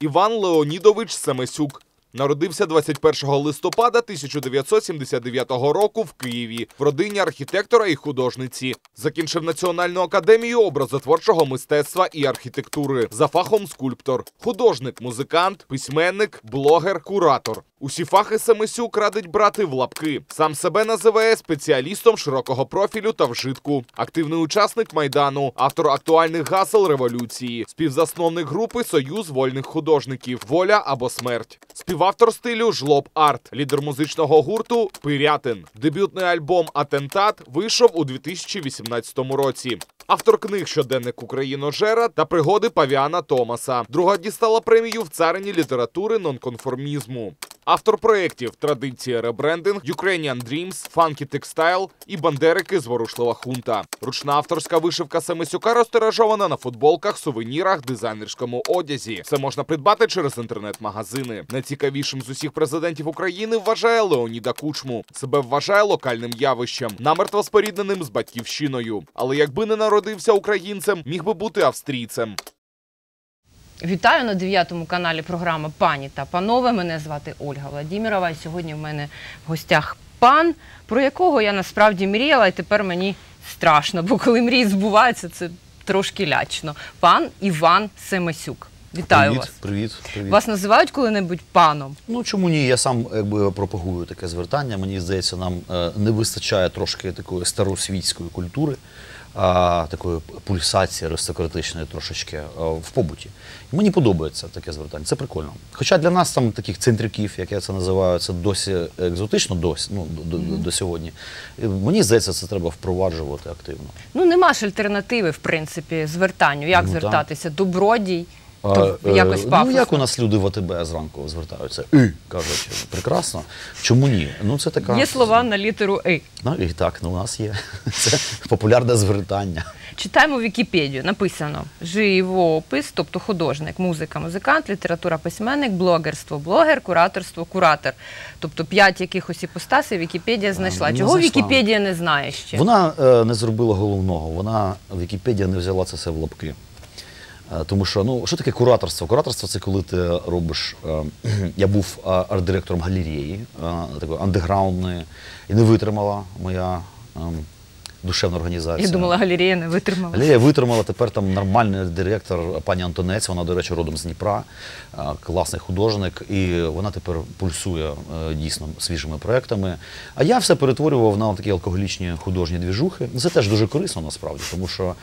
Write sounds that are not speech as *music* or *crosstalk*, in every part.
Іван Леонідович Семесюк. Народився 21 листопада 1979 року в Києві в родині архітектора і художниці. Закінчив Національну академію образотворчого мистецтва і архітектури за фахом скульптор, художник, музикант, письменник, блогер, куратор. Усі фахи Семисюк радить брати в лапки. Сам себе називає спеціалістом широкого профілю та вжитку. Активний учасник майдану, автор актуальних гасел революції, співзасновник групи Союз вольних художників, воля або смерть. Співавтор стилю Жлоб Арт, лідер музичного гурту Пирятин. Дебютний альбом Атентат вийшов у 2018 році. Автор книг Щоденник Україножера та пригоди Павіана Томаса. Друга дістала премію в царині літератури нонконформізму. Автор проєктів Традиція ребрендинг, Ukrainian Dreams, Funky Textile і Бандерики Зворушлива хунта. Ручна авторська вишивка Семисюка розтиражована на футболках, сувенірах, дизайнерському одязі. Все можна придбати через інтернет-магазини. Найцікавішим з усіх президентів України вважає Леоніда Кучму. Себе вважає локальним явищем, намертво спорідненим з батьківщиною. Але якби не народився українцем, міг би бути австрійцем. Вітаю на дев'ятому каналі програми Пані та панове. Мене звати Ольга Владімірова. І сьогодні в мене в гостях пан, про якого я насправді мріяла, і тепер мені страшно, бо коли мрії збуваються, це трошки лячно. Пан Іван Семесюк. Вітаю привіт, вас. Привіт, привіт. Вас називають коли-небудь паном? Ну чому ні? Я сам якби пропагую таке звертання. Мені здається, нам е, не вистачає трошки такої старосвітської культури, а, такої пульсації аристократичної трошечки а, в побуті. І мені подобається таке звертання. Це прикольно. Хоча для нас там таких центриків, як я це називаю, це досі екзотично, досі ну до, до, до сьогодні. І мені здається, це треба впроваджувати активно. Ну нема ж альтернативи, в принципі, звертанню. Як Ну, звертатися? Добродій. А, То е, якось ну, як у нас люди в АТБ зранку звертаються? І кажуть, прекрасно. Чому ні? Ну це така Є слова на літеру «и». Ну і так, ну у нас є. *laughs* Це популярне звертання. Читаємо Вікіпедію. Написано живопис, тобто художник, музика, музикант, література, письменник, блогерство, блогер, кураторство, куратор. Тобто п'ять якихось іпостасів Вікіпедія знайшла. ну, Чого знайшла. Вікіпедія не знає ще? Вона е, не зробила головного. Вона Вікіпедія не взяла це все в лапки. Е, Тому що ну що таке кураторство? Кураторство це коли ти робиш. е, *clears throat* я був е, арт-директором галереї, такої андеграундної, і не витримала моя душевна організація. Я думала, галерея не витримала. Галерея витримала петер там нормальний директор пані Антонець. Вона, до речі, родом з Дніпра, класний художник, і вона тепер пульсує дійсно свіжими проектами. А я все перетворював на такі алкоголічні художні двіжухи. Це теж дуже корисно насправді, тому що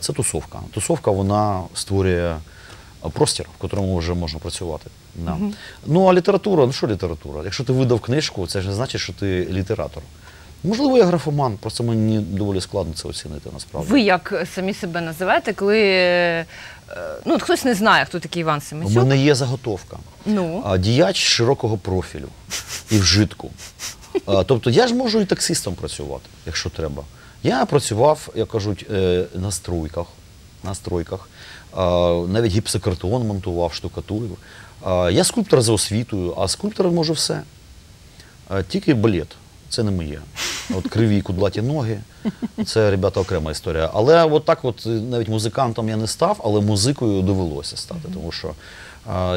це тусовка. Тусовка вона створює. е, Простір, в котрому вже можна працювати. Да. Ну а література, ну що література? Якщо ти видав книжку, це ж не значить, що ти літератор. Можливо, я графоман, просто мені доволі складно це оцінити насправді. Ви як самі себе називаєте, коли е, ну, от хтось не знає, хто такий Іван У Семенчук? мене є заготовка. Ну. А, Діяч широкого профілю і вжитку. *laughs* Тобто я ж можу і таксистом працювати, якщо треба. Я працював, як кажуть, е, на стройках, на стройках. Навіть гіпсокартон монтував, штукатурив. Я скульптор за освітою, а скульптор може все. Тільки балет. Це не моє. От криві кудлаті ноги. Це, ребята, окрема історія. Але от так, от навіть музикантом я не став, але музикою довелося стати, тому що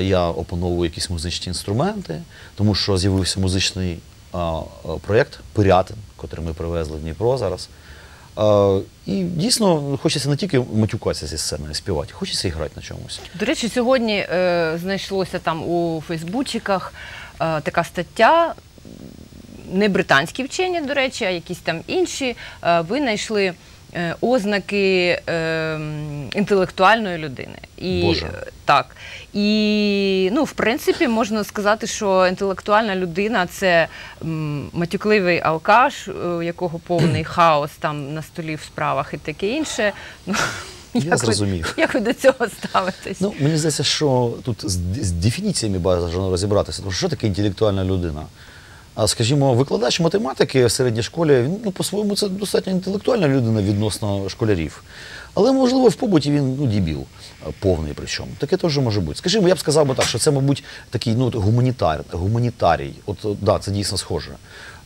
я опановую якісь музичні інструменти, тому що з'явився музичний а, проєкт Пирятин, котрий ми привезли в Дніпро зараз. І дійсно хочеться не тільки матюкатися зі сценою, співати, хочеться і грати на чомусь. До речі, сьогодні е, знайшлося там у Фейсбучиках е, така стаття. Не британські вчені, до речі, а якісь там інші. Е, ви знайшли е, ознаки е, інтелектуальної людини. І, Боже. е, Так. І, ну, в принципі, можна сказати, що інтелектуальна людина це матюкливий алкаш, е, у якого повний *clears throat* хаос там на столі в справах і таке інше. Ну, Я як ви- Як ви до цього ставитесь? Ну, мені здається, що тут з, з дефініціями бажано розібратися. Тому що що таке інтелектуальна людина? А скажімо, викладач математики в середній школі, він ну, по-своєму це достатньо інтелектуальна людина відносно школярів. Але, можливо, в побуті він ну, дебіл, а, повний причому. Таке теж може бути. Скажімо, я б сказав би так, що це, мабуть, такий ну, гуманітар, гуманітарій. От, от, да, це дійсно схоже.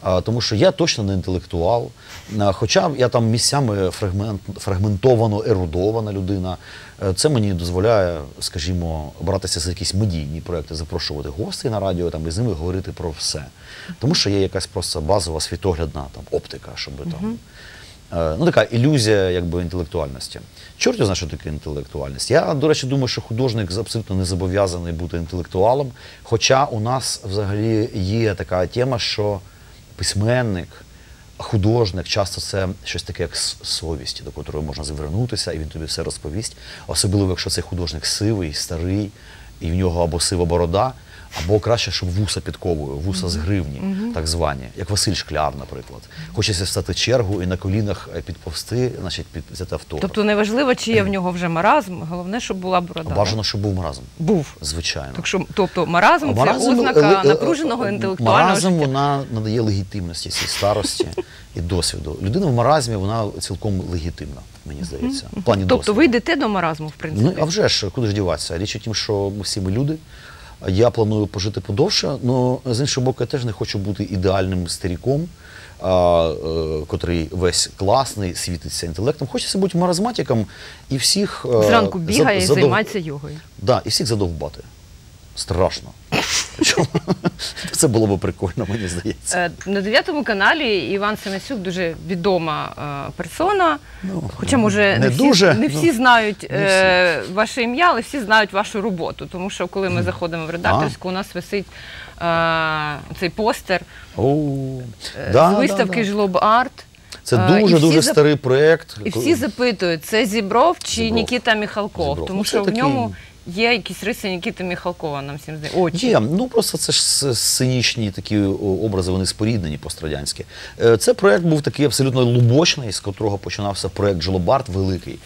А, Тому що я точно не інтелектуал. А, Хоча я там місцями фрагмент, фрагментовано ерудована людина. Е, Це мені дозволяє, скажімо, братися за якісь медійні проекти, запрошувати гостей на радіо там, і з ними говорити про все. Тому що є якась просто базова світоглядна там, оптика, щоб там. Е, Ну, така ілюзія якби, інтелектуальності. Чорт знає, що таке інтелектуальність. Я, до речі, думаю, що художник абсолютно не зобов'язаний бути інтелектуалом. Хоча у нас взагалі є така тема, що письменник, художник часто це щось таке, як совість, до котрої можна звернутися, і він тобі все розповість. Особливо, якщо цей художник сивий, старий, і в нього або сива борода, або краще, щоб вуса підковує, вуса з гривні, так звані, як Василь Шкляр, наприклад. Хочеться стати чергу і на колінах е, підповзти, значить, під взяти автограф. Тобто неважливо, чи є в нього вже маразм, головне, щоб була борода. Бажано, щоб був маразм. Був. Звичайно. Так що, тобто маразм, це е, ознака е, е, напруженого інтелектуального Маразм життя. вона надає легітимності цій старості і досвіду. Людина в маразмі вона цілком легітимна, мені здається. В плані Тобто досвіду. ви йдете до маразму, в принципі. Ну, а вже ж, куди ж діватися? Річ у тім, що ми всі ми люди. Я планую пожити подовше, але з іншого боку, я теж не хочу бути ідеальним старіком, а, е, котрий весь класний, світиться інтелектом. Хочеться бути маразматиком і всіх е, Зранку бігає задов... і займається йогою. Да, і всіх задовбати. Страшно. Це було б прикольно, мені здається. Е, На дев'ятому каналі Іван Семесюк дуже відома е, персона. Ну, Хоча, може, не, не всі, дуже, не ну, всі знають не е, ваше ім'я, але всі знають вашу роботу. Тому що коли ми заходимо в редакторську, у нас висить е, цей постер е, з да, виставки да. Жлоб Арт. Це дуже-дуже старий проєкт. І всі запитують, це Зібров чи Зібров. Нікіта Міхалков, Зібров. тому Ну, що в такий- ньому є якісь риси Нікіти Міхалкова, нам всім здається. Очі. Є, ну просто це ж сценічні такі образи, вони споріднені пострадянські. Е, Це проект був такий абсолютно лубочний, з котрого починався проект Жолобарт великий.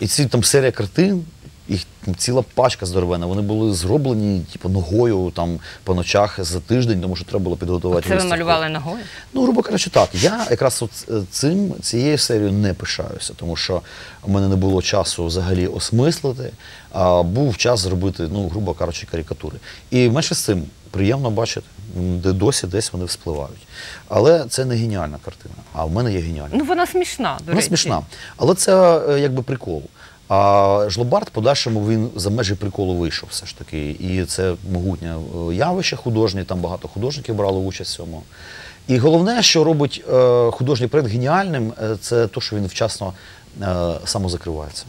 І ці там серія картин, їх там ціла пачка здоровена. Вони були зроблені, типу, ногою там по ночах за тиждень, тому що треба було підготувати. Це ви малювали ногою? Ну, грубо кажучи, так. Я якраз от е, цим цією серією не пишаюся, тому що в мене не було часу взагалі осмислити, а був час зробити, ну, грубо кажучи, карикатури. І менше з цим приємно бачити, де досі десь вони вспливають. Але це не геніальна картина. А в мене є геніальна. Ну вона смішна, до Вона речі. смішна. Але це е, якби прикол. А Жлобарт, в подальшому він за межі приколу вийшов все ж таки. І це могутнє е, явище художнє, там багато художників брали участь в цьому. І головне, що робить е, художній проєкт геніальним, е, це те, що він вчасно е, самозакривається.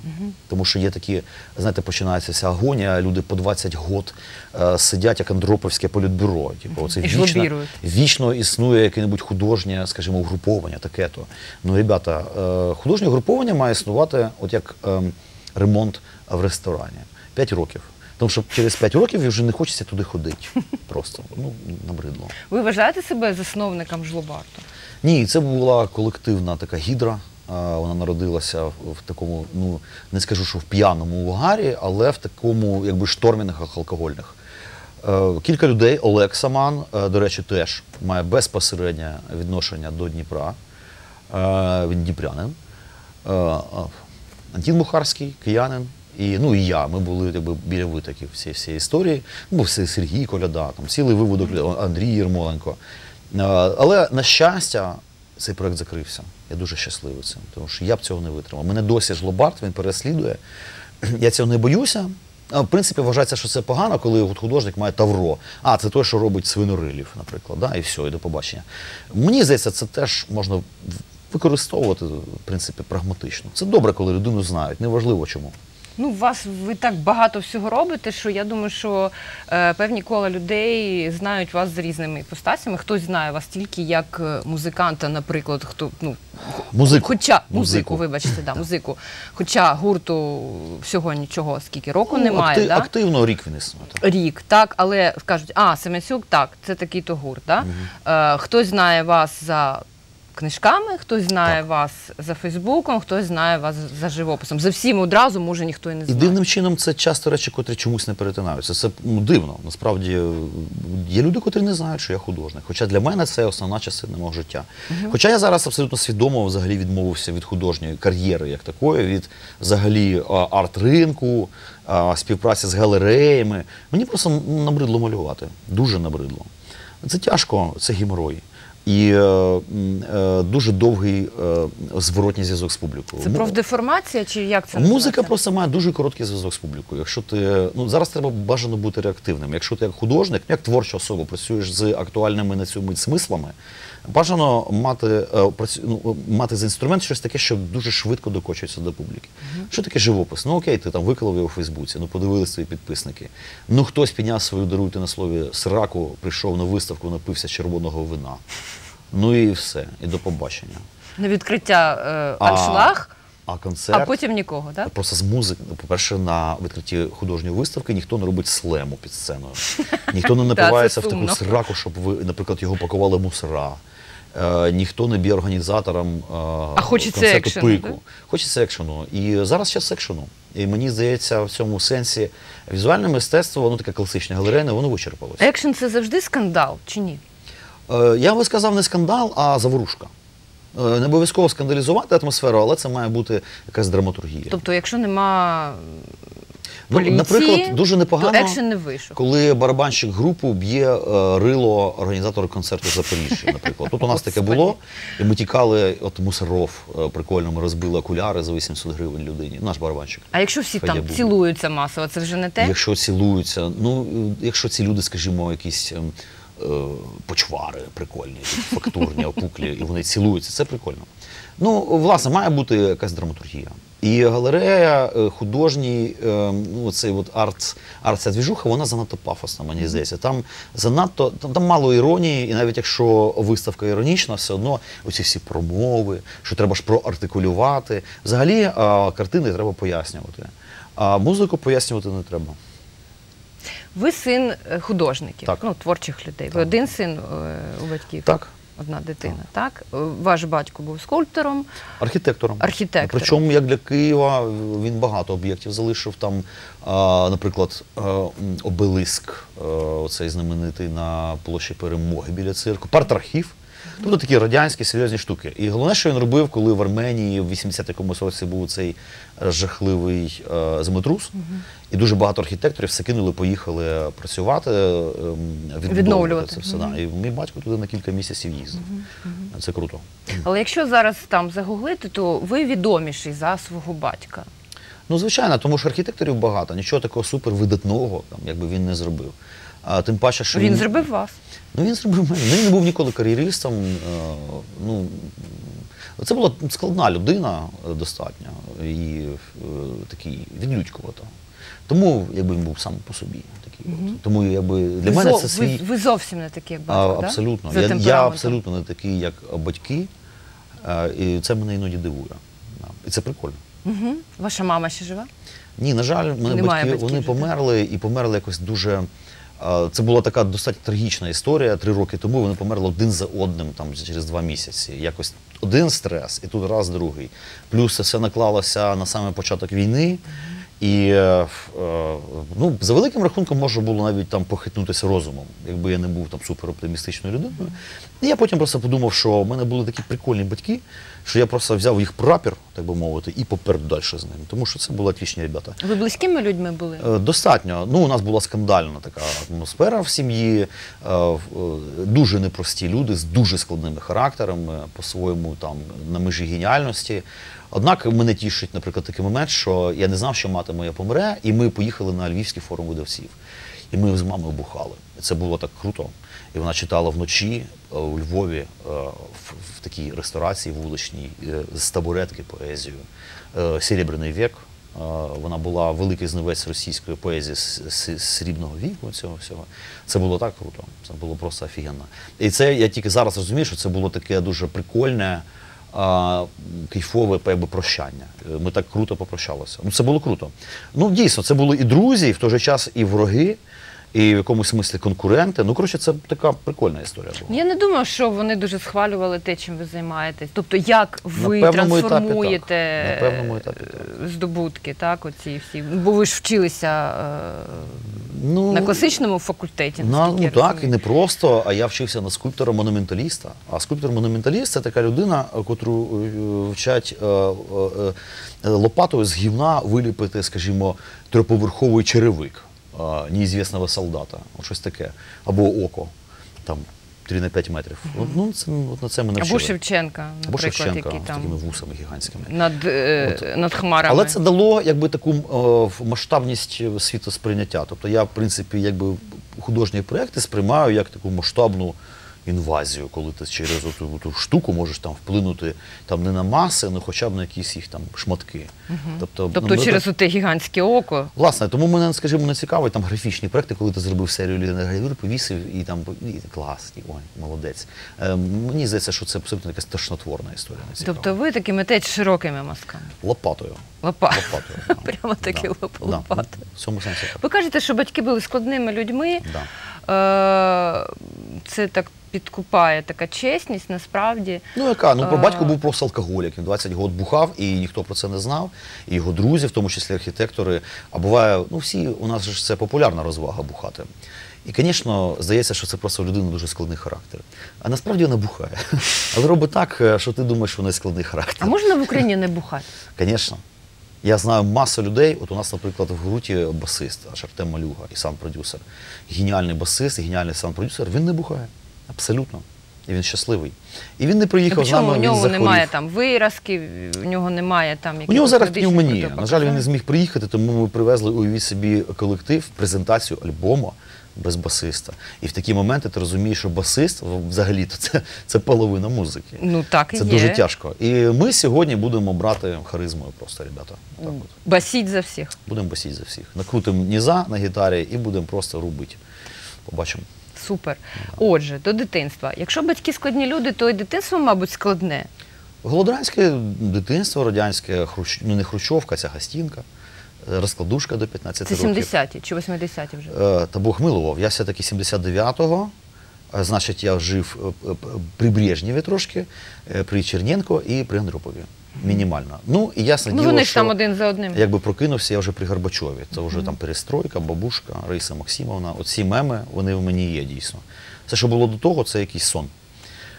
Тому що є такі, знаєте, починається вся агонія, люди по 20 год е, сидять як Андроповське політбюро. Типу, оце І вічно, вічно існує яке-небудь художнє, скажімо, угруповання, таке то. Ну, ребята, е, художнє угруповання має існувати, от як ем, ремонт в ресторані. П'ять років. Тому що через 5 років вже не хочеться туди ходити. *laughs* Просто ну, набридло. Ви вважаєте себе засновником жлобарту? Ні, це була колективна така гідра. Вона народилася в в такому, ну не скажу, що в п'яному угарі, але в такому, якби штормінгах алкогольних. Е, Кілька людей, Олег Саман, е, до речі, теж має безпосереднє відношення до Дніпра. Е, Він дніпрянин. Антін Мухарський, киянин. І, ну, і я. Ми були якби, біля витоків всієї всієї історії. Ну, був Сергій Коляда, там, цілий виводок Андрій Єрмоленко. Але, на щастя, цей проект закрився. Я дуже щасливий цим, тому що я б цього не витримав. Мене досі жлобарт, він переслідує. Я цього не боюся. В принципі, вважається, що це погано, коли художник має тавро. А, це той, що робить свинорилів, наприклад, да? і все, і до побачення. Мені здається, це теж можна використовувати, в принципі, прагматично. Це добре, коли людину знають, неважливо чому. Ну, у вас ви так багато всього робите, що я думаю, що е, певні кола людей знають вас з різними іпостасями. Хтось знає вас тільки як е, музиканта, наприклад, хто ну Музику. хоча музику, Музику. вибачте, да, *laughs* музику. Хоча гурту всього нічого, скільки року Ну, немає, акти- да? Активно рік він існує. так. Рік, так, але кажуть, а, Семенсюк, так, це такий то гурт. Да? Е, хтось знає вас за книжками, хтось знає Так. вас за Фейсбуком, хтось знає вас за живописом. За всім одразу, може, ніхто і не І дивним чином це часто речі, котрі чомусь не перетинаються. Це ну, дивно. Насправді е, є люди, котрі не знають, що я художник. Хоча для мене це основна частина мого життя. Хоча я зараз абсолютно свідомо взагалі відмовився від художньої кар'єри як такої, від взагалі арт-ринку, співпраці з галереями. Мені просто набридло малювати. Дуже набридло. Це тяжко, це геморой. І е, е, дуже довгий е, зворотній зв'язок з публікою. Це профдеформація чи як це Музика просто має дуже короткий зв'язок з публікою. Якщо ти ну зараз треба бажано бути реактивним. Якщо ти як художник, як творча особа працюєш з актуальними на цю мить смислами, бажано мати е, ну, мати з інструмент щось таке, що дуже швидко докочується до публіки. Що таке живопис? Ну окей, ти там виклав його у Фейсбуці, ну подивились твої підписники. Ну хтось підняв свою даруйте на слові сраку, прийшов на виставку, напився червоного вина. Ну і все, і до побачення. На відкриття е, аншлаг, А концерт. а потім нікого, так? Просто з музики, ну, по-перше, на відкритті художньої виставки ніхто не робить слему під сценою. *laughs* Ніхто не напивається в таку сраку, щоб ви, наприклад, його пакували мусора. Е, ніхто не б'є організаторам е, А концерту екшен у пику. да? Хочеться екшену. І зараз час екшену. І мені здається, в цьому сенсі візуальне мистецтво, воно таке класичне галерейне, воно вичерпалося. Екшн це завжди скандал чи ні? Е, Я би сказав не скандал, а заворушка. Е, Не обов'язково скандалізувати атмосферу, але це має бути якась драматургія. Тобто, якщо нема Ну, поліції, наприклад, дуже непогано, то екшен не вийшов. коли барабанщик групу б'є е, рило організатора концерту в Запоріжжі, наприклад. Тут у нас таке було, і ми тікали, от мусоров е, прикольно, ми розбили окуляри за 800 гривень людині. Наш барабанщик. А якщо всі там цілуються масово, це вже не те? Якщо цілуються, ну якщо ці люди, скажімо, якісь ем, почвари прикольні, фактурні, опуклі, і вони цілуються, це прикольно. Ну, власне, має бути якась драматургія. І галерея, е, художній, е, ну цей от арт, арт ця двіжуха, вона занадто пафосна, мені здається. Там занадто там, там мало іронії, і навіть якщо виставка іронічна, все одно оці всі промови, що треба ж проартикулювати. Взагалі е, картини треба пояснювати. А музику пояснювати не треба. Ви син е, художників, Так. ну, творчих людей. Ви один син е, у батьків? Так. Одна дитина, так? так Ваш батько був скульптором. Архітектором. Архітектором. Причому як для Києва він багато об'єктів залишив. Там, наприклад, обелиск, оцей знаменитий на площі Перемоги біля цирку, парт-архів. Тобто такі радянські серйозні штуки. І головне, що він робив, коли в Арменії в 80 якомусь році був цей жахливий е, землетрус, і дуже багато архітекторів все кинули, поїхали працювати, відбудовувати Відновлювати. це все. Да. І мій батько туди на кілька місяців їздив. Це круто. Але якщо зараз там загуглити, то ви відоміший за свого батька. Ну, звичайно, тому що архітекторів багато, нічого такого супервидатного, там, якби він не зробив. А тим паче, що Він зробив вас. Ну, він зробив мене. Він не був ніколи кар'єристом. е, Ну, це була складна людина е, достатньо і е, такий відлюдькувата. Тому якби він був сам по собі. Такий, от. Тому якби для ви, мене зо- це свій. ви, ви зовсім не такий, як А, батько, абсолютно. За Я, я абсолютно не такий, як батьки, е, і це мене іноді дивує. Да. І це прикольно. Угу. Ваша мама ще жива? Ні, на жаль, мене Немає батьки батьків вони вже, так? померли і померли якось дуже. Це була така достатньо трагічна історія. Три роки тому вони померли один за одним, там через два місяці. Якось один стрес, і тут раз другий. Плюс це все наклалося на саме початок війни. І е, е, ну, за великим рахунком можна було навіть там похитнутися розумом, якби я не був там супероптимістичною людиною. І я потім просто подумав, що в мене були такі прикольні батьки, що я просто взяв їх прапір, так би мовити, і поперед далі з ними. Тому що це були отлічні ребята. Ви близькими людьми були? Е, Достатньо. Ну, у нас була скандальна така атмосфера в сім'ї. Е, Дуже непрості люди з дуже складними характерами, по-своєму там на межі геніальності. Однак мене тішить, наприклад, такий момент, що я не знав, що мати моя помре, і ми поїхали на Львівський форум видавців. І ми з мамою бухали. Це було так круто. І вона читала вночі е, у Львові е, в, такій ресторації вуличній е, з табуретки поезію. Серебряний вік. Вона була великий знавець російської поезії з срібного віку цього всього. Це було так круто. Це було просто офігенно. І це я тільки зараз розумію, що це було таке дуже прикольне, а, кайфове якби, прощання. Е, Ми так круто попрощалися. Ну, це було круто. Ну, дійсно, це були і друзі, і в той же час і вороги, і в якомусь смислі конкуренти. Ну, коротше, це така прикольна історія була. Я не думаю, що вони дуже схвалювали те, чим ви займаєтесь. Тобто, як ви На певному етапі трансформуєте так. На етапі е, здобутки, так, оці всі. Бо ви ж вчилися е, Ну, на класичному факультеті. На, ну я так, і не просто, а я вчився на скульптора-монументаліста. А скульптор-монументаліст це така людина, котру е, вчать е, е, е, лопатою з гівна виліпити, скажімо, трьохповерховий черевик е, неізвісного солдата, щось таке, або око. Там півтори на 5 метрів. От, Ну, це, от на це ми Або навчили. Шевченка, Або Шевченка який з там такими вусами гігантськими. над, от. над хмарами. Але це дало якби таку е, масштабність світосприйняття. Тобто я, в принципі, якби художні проекти сприймаю як таку масштабну інвазію, коли ти через оту, ту штуку можеш там вплинути там не на маси, ну хоча б на якісь їх там шматки. Тобто, Тобто ну, через так- оте гігантське око. Власне, тому мене, скажімо, не цікавить там графічні проекти, коли ти зробив серію ліногравюр, повісив і там і, клас, і, ой, молодець. Е, мені здається, що це абсолютно якась тошнотворна історія. Не. Тобто ви таки метець широкими мазками. лопатою. Лопа. Лопатою. да. *laughs* Прямо таки Да. лоп- Да. В цьому сенсі. Ви кажете, що батьки були складними людьми. Да. Е, Це так підкупає така чесність, насправді. Ну яка? Ну, про батько був просто алкоголік. Він 20 років бухав, і ніхто про це не знав. І його друзі, в тому числі архітектори. А буває, ну всі у нас ж це популярна розвага бухати. І, звісно, здається, що це просто у людини дуже складний характер. А насправді вона бухає. *laughs* Але робить так, е, що ти думаєш, що неї складний характер. А можна в Україні не бухати? Звісно. Я знаю масу людей. От у нас, наприклад, в Груті басист, Артем Малюга, і сам продюсер. Геніальний басист, геніальний сам продюсер. Він не бухає. Абсолютно. І він щасливий. І він не приїхав з Причому нами. у нього немає там виразки, у нього немає там У нього зараз пневмонія. На жаль, він не зміг приїхати, тому ми привезли уявіть собі колектив, презентацію альбому без басиста. І в такі моменти ти розумієш, що басист взагалі-то *laughs* це, це половина музики. Ну так і Це є. дуже тяжко. І ми сьогодні будемо брати харизмою просто, ребята. Так от. Басіть за всіх. Будемо басіть за всіх. Накрутимо ніза на гітарі і будемо просто рубити. Побачимо. Супер. Отже, до дитинства. Якщо батьки складні люди, то і дитинство, мабуть, складне. Голодранське дитинство радянське, хрущ... ну не хрущовка, ця гостінка, е, розкладушка до 15 Це років. 70-ті чи 80-ті вже. Е, Та Бог милував. Я все-таки 79-го. е, Значить, я жив е, при Брежнєві трошки, при Черненко і при Андропові. Мінімально. Ну, і ясне Ну діло, вони ж що там один за одним. якби прокинувся я вже при Горбачові. Це вже там перестройка, бабушка, Раїса Максимовна. Оці меми, вони в мені є дійсно. Все, що було до того, це якийсь сон.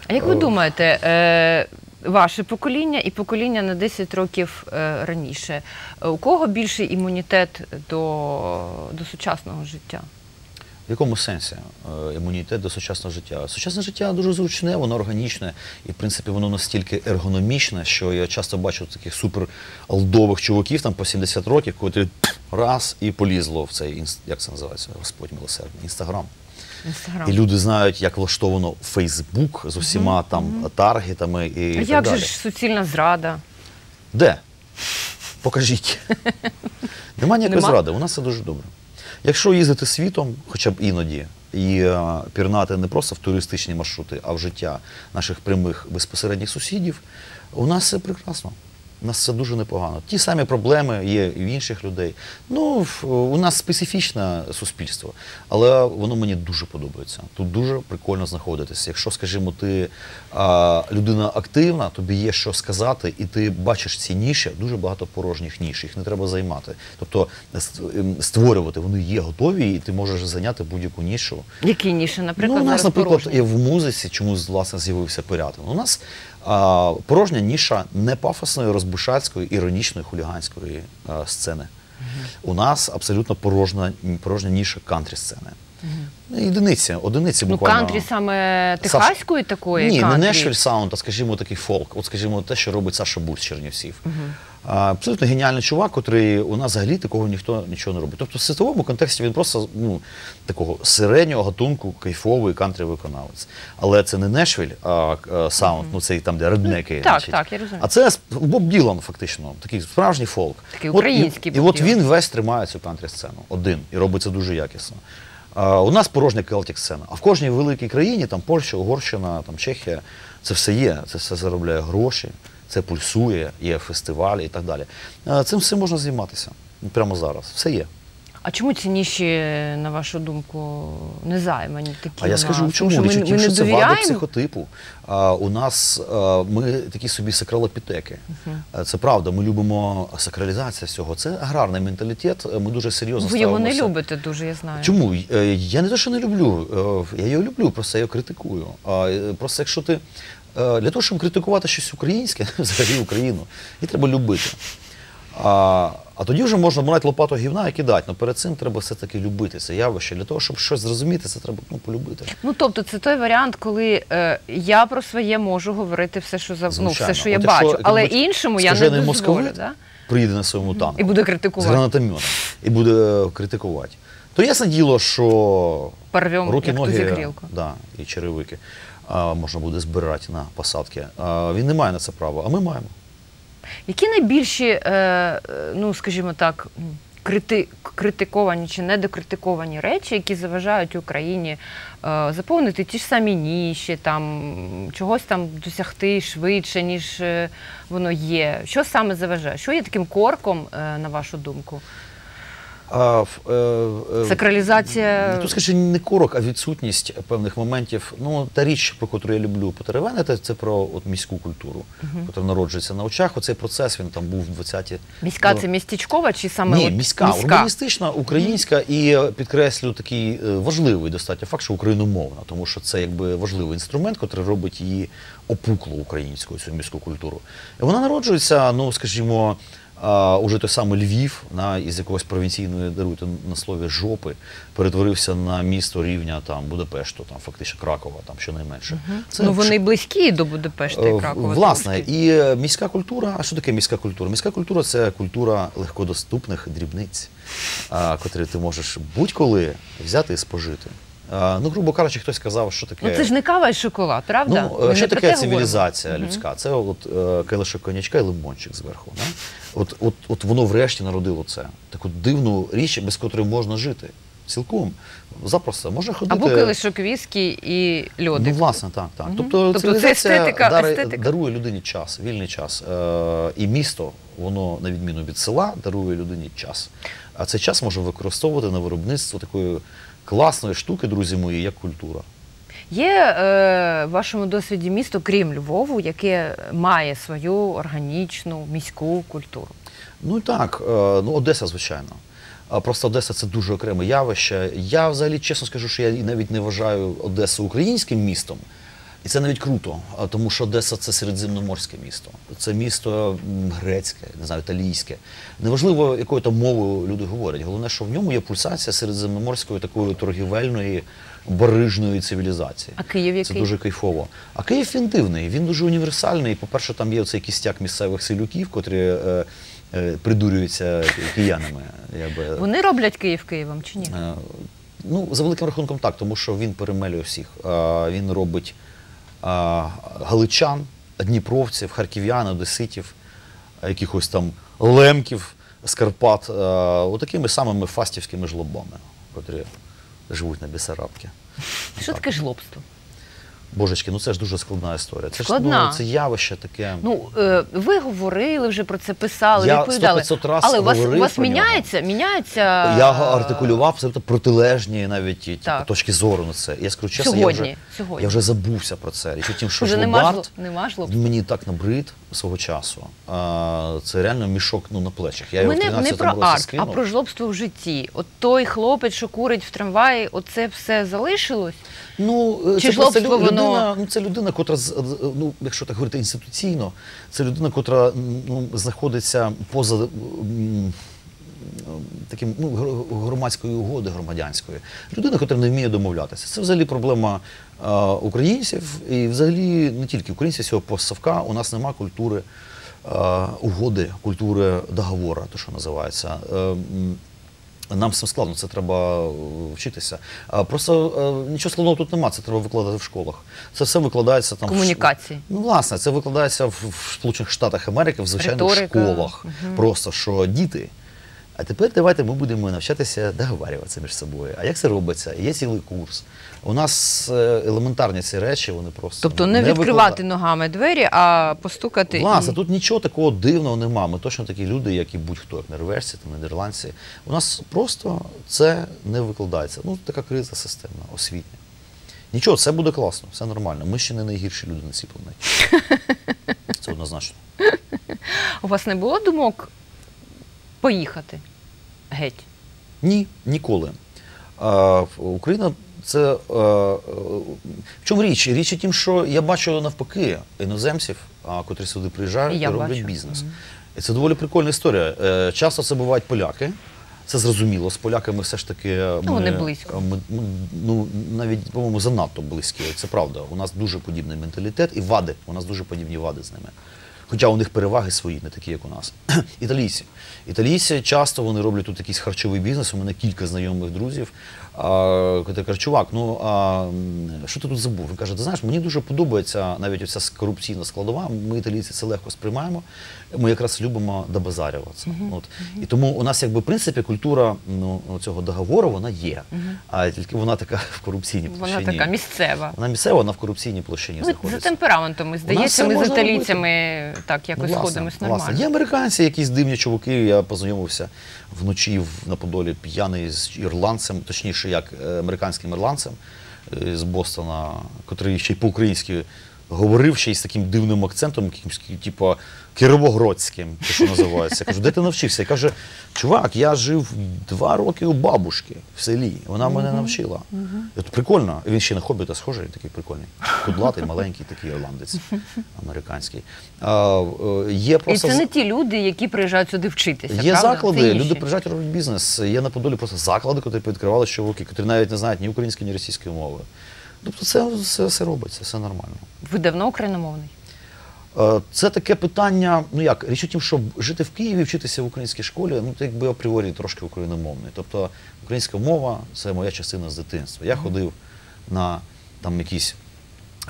А як ви Е, думаєте, е, ваше покоління і покоління на 10 років е, раніше, у кого більший імунітет до, до сучасного життя? В якому сенсі е, імунітет до сучасного життя? Сучасне життя дуже зручне, воно органічне, і в принципі воно настільки ергономічне, що я часто бачу таких супер алдових чуваків там по 70 років, котрі раз і полізло в цей як це називається, Господь милосердний, інстаграм. Інстаграм. І люди знають, як влаштовано Фейсбук з усіма там таргетами і, а так як далі. же ж суцільна зрада? Де? Покажіть. *laughs* Нема ніякої Нема? зради, у нас все дуже добре. Якщо їздити світом, хоча б іноді, і е, пірнати не просто в туристичні маршрути, а в життя наших прямих безпосередніх сусідів, у нас все прекрасно. Нас все дуже непогано. Ті самі проблеми є і в інших людей. Ну, у нас специфічне суспільство, але воно мені дуже подобається. Тут дуже прикольно знаходитися. Якщо, скажімо, ти а, людина активна, тобі є що сказати, і ти бачиш ці ніші, дуже багато порожніх ніж, їх не треба займати. Тобто ем, створювати вони є готові, і ти можеш зайняти будь-яку нішу. Які ніші, наприклад, ну, у нас, наприклад, порожні? в музиці чомусь власне з'явився порятин. У нас порожня ніша не пафосної, розбушацької, іронічної, хуліганської а, сцени. У нас абсолютно порожня, порожня ніша кантрі сцени. Єдиниці, одиниці Ну, буквально. кантрі саме техаської такої Ні, кантрі? не Нешвіль саунд, а скажімо, такий фолк. От, скажімо, те, що робить Саша Бурс Чернівців. А, Абсолютно геніальний чувак, котрий у нас взагалі такого ніхто нічого не робить. Тобто в світовому контексті він просто ну, такого середнього гатунку, кайфовий кантрі виконавець. Але це не Нешвіль, а, саунд, ну цей там, де реднеки. так, так, я розумію. А це Боб Ділан, фактично, такий справжній фолк. Такий От, український і, і от він весь тримає цю кантрі сцену один і робить це дуже якісно. А, у нас порожня келтік сцена. А в кожній великій країні, там Польща, Угорщина, там Чехія, це все є. Це все заробляє гроші, це пульсує, є фестивалі і так далі. Цим всім можна займатися прямо зараз. Все є. А чому ці ніші, на вашу думку, не займані такі? А я скажу, чому? Тому що ми, що це вада психотипу. А, у нас а, ми такі собі сакралопітеки. А, Це правда, ми любимо сакралізація всього. Це аграрний менталітет. Ми дуже серйозно Ви його не ставимося. любите дуже, я знаю. Чому? Е, Я не те, що не люблю, е, я його люблю, просто я його критикую. Е, просто якщо ти е, для того, щоб критикувати щось українське, *laughs* взагалі Україну, її треба любити. А, А тоді вже можна брати лопату гівна і кидати. Ну перед цим треба все-таки любити це явище. Для того, щоб щось зрозуміти, це треба ну, полюбити. Ну тобто, це той варіант, коли е, я про своє можу говорити все, що за ну, все, що я От якщо бачу, але який-небудь іншому я не дозволю. Да? Приїде на своєму танку. І буде з критикувати. гранатометом і буде е, критикувати. То ясне діло, що Порвем, руки, як ноги да, і черевики можна буде збирати на посадки. Він не має на це права, а ми маємо. Які найбільші, е, е, ну скажімо так, крити, критиковані чи недокритиковані речі, які заважають Україні е, заповнити ті ж самі ніші, там чогось там досягти швидше, ніж воно є? Що саме заважає? Що є таким корком, на вашу думку? А, е, е, Сакралізація. Тут, скажи, не корок, а відсутність певних моментів. Ну, та річ, про яку я люблю потеревенити, це про от, міську культуру, яка народжується на очах. Оцей процес він там був в 20-ті. Міська ну, це містечкова чи саме Ні, от міська, урбаністична, українська і е, підкреслю такий е, важливий достатньо факт, що україномовна, тому що це якби важливий інструмент, який робить її опукло українською, цю міську культуру. Вона народжується, ну скажімо. А, уже той самий Львів, на, із якогось провінційної даруйте на слові жопи, перетворився на місто рівня там Будапешту, там фактично Кракова, там щонайменше. Це ну вони близькі до Будапешта Е, і Кракова. Власне, і е, міська культура. А що таке міська культура? Міська культура це культура легкодоступних дрібниць, а, котрі ти можеш будь-коли взяти і спожити. Ну, грубо кажучи, хтось сказав, що таке. Ну це ж не кава і шоколад, правда? Ну, Ми не що про таке те говоримо. цивілізація Мгм. людська? Це от е, келишок конячка і лимончик зверху. Да? От, от, от воно врешті народило це. Таку дивну річ, без котрої можна жити. Цілком. Запросто. Можна ходити. Або килишок віскі і льодик. Ну, власне, так. так. Мгм. Тобто, Тобто це цивілізація естетика- дари- естетика. дарує людині час, вільний час. Е, і місто, воно, на відміну від села, дарує людині час. А цей час може використовувати на виробництво такої класної штуки, друзі мої, як культура. Є е, в вашому досвіді місто, крім Львову, яке має свою органічну міську культуру. Ну так, е, ну Одеса, звичайно. Просто Одеса це дуже окреме явище. Я взагалі чесно скажу, що я навіть не вважаю Одесу українським містом. І це навіть круто, тому що Одеса це середземноморське місто. Це місто грецьке, не знаю, італійське. Неважливо, якою там мовою люди говорять. Головне, що в ньому є пульсація середземноморської такої торгівельної барижної цивілізації. А Київ який? Це дуже кайфово. А Київ він дивний, він дуже універсальний. По-перше, там є оцей кістяк місцевих селюків, котрі е, е, придурюються киянами. Якби. Вони роблять Київ Києвом чи ні? Е, Ну, за великим рахунком так, тому що він перемелює всіх. Він робить галичан, дніпровців, харків'ян, одеситів, якихось там лемків з Карпат, отакими самими фастівськими жлобами, котрі живуть на Бісарабці. Що таке жлобство? Божечки, ну це ж дуже складна історія. Це Складна. ж ну, це явище таке. Ну, е, ви говорили вже про це, писали, Я відповідали. 100-500 раз Але у вас, у вас міняється, нього. міняється. Я артикулював абсолютно протилежні навіть ті, Так. точки зору на це. Я скажу чесно, Сьогодні, я, вже, сьогодні. я вже забувся про це. Річ у тім, що нема, жлобард нема жлобства. мені так набрид свого часу. А, це реально мішок ну, на плечах. Я його Мене 13 не про арт, а про жлобство в житті. От той хлопець, що курить в трамваї, оце все залишилось. Ну, е, Чи це жлобство лю- людина, воно- ну, це людина, котра, ну, якщо так говорити інституційно, це людина, котра ну, знаходиться поза м, таким ну, громадської угоди громадянської. Людина, котра не вміє домовлятися. Це взагалі проблема е, українців і взагалі не тільки українців, цього постсовка. У нас нема культури е, угоди, культури договора, то що називається. Е, нам цим складно, це треба е, вчитися. Просто е, нічого складного тут нема, це треба викладати в школах. Це все викладається там. в Комунікації. Ну, власне, це викладається в, в Сполучених Штатах Америки, в звичайних Риторика. школах. Просто що діти. А тепер давайте ми будемо навчатися договарюватися між собою. А як це робиться? Є цілий курс. У нас е, елементарні ці речі, вони просто Тобто не, відкривати викладають. ногами двері, а постукати. Власне, і... тут нічого такого дивного нема. Ми точно такі люди, як і будь-хто, як норвежці, там, нідерландці. У нас просто це не викладається. Ну, така криза системна, освітня. Нічого, це буде класно, все нормально. Ми ще не найгірші люди на цій планеті. *laughs* Це однозначно. У вас не було думок поїхати геть? Ні, ніколи. А, Україна це. е, е, в чому річ? Річ у тім, що я бачу навпаки іноземців, а, котрі сюди приїжджають І і, роблять бачу. бізнес. І це доволі прикольна історія. Е, Часто це бувають поляки. Це зрозуміло. З поляками все ж таки. е, Ну, вони близько. Ми, ми, ну, навіть, по-моєму, занадто близькі. Це правда. У нас дуже подібний менталітет і вади. У нас дуже подібні вади з ними. Хоча у них переваги свої, не такі, як у нас. *clears throat* Італійці. Італійці часто вони роблять тут якийсь харчовий бізнес. У мене кілька знайомих друзів. А, я кажу, чувак, ну а що ти тут забув? Він каже, ти знаєш, мені дуже подобається навіть оця корупційна складова. Ми італійці це легко сприймаємо. Ми якраз любимо добазарюватися. От. І тому у нас, якби в принципі, культура ну, цього договору вона є. А тільки вона така *laughs* в корупційній Вона така місцева. Вона місцева, вона в корупційній площині Ну, за темпераментом, здається, ми з італійцями так якось Ну, власне, сходимось власне. нормально. Є американці, якісь дивні чуваки. Я познайомився вночі в, на Подолі п'яний з ірландцем, точніше, як е, американським ірландцем е, з Бостона, котрий ще й по-українськи говорив, ще й з таким дивним акцентом, якимсь, типу, кіровоградським, те, що називається. Я кажу, де ти навчився? Я каже, чувак, я жив два роки у бабушки в селі. Вона мене навчила. От прикольно. Він ще на хобіта схожий, такий прикольний. Кудлатий, маленький такий ірландець американський. А, е, є І просто це не ті люди, які приїжджають сюди вчитися. Є правда? заклади, інші. люди приїжджають роблять бізнес. Є на Подолі просто заклади, які відкривали щовики, які навіть не знають ні української, ні російської мови. Тобто це все, все робиться, все нормально. Ви давно україномовний? Е, Це таке питання. Ну як річ у тім, що жити в Києві, вчитися в українській школі, ну це якби апріорі трошки україномовний. Тобто українська мова це моя частина з дитинства. Я ходив на там якісь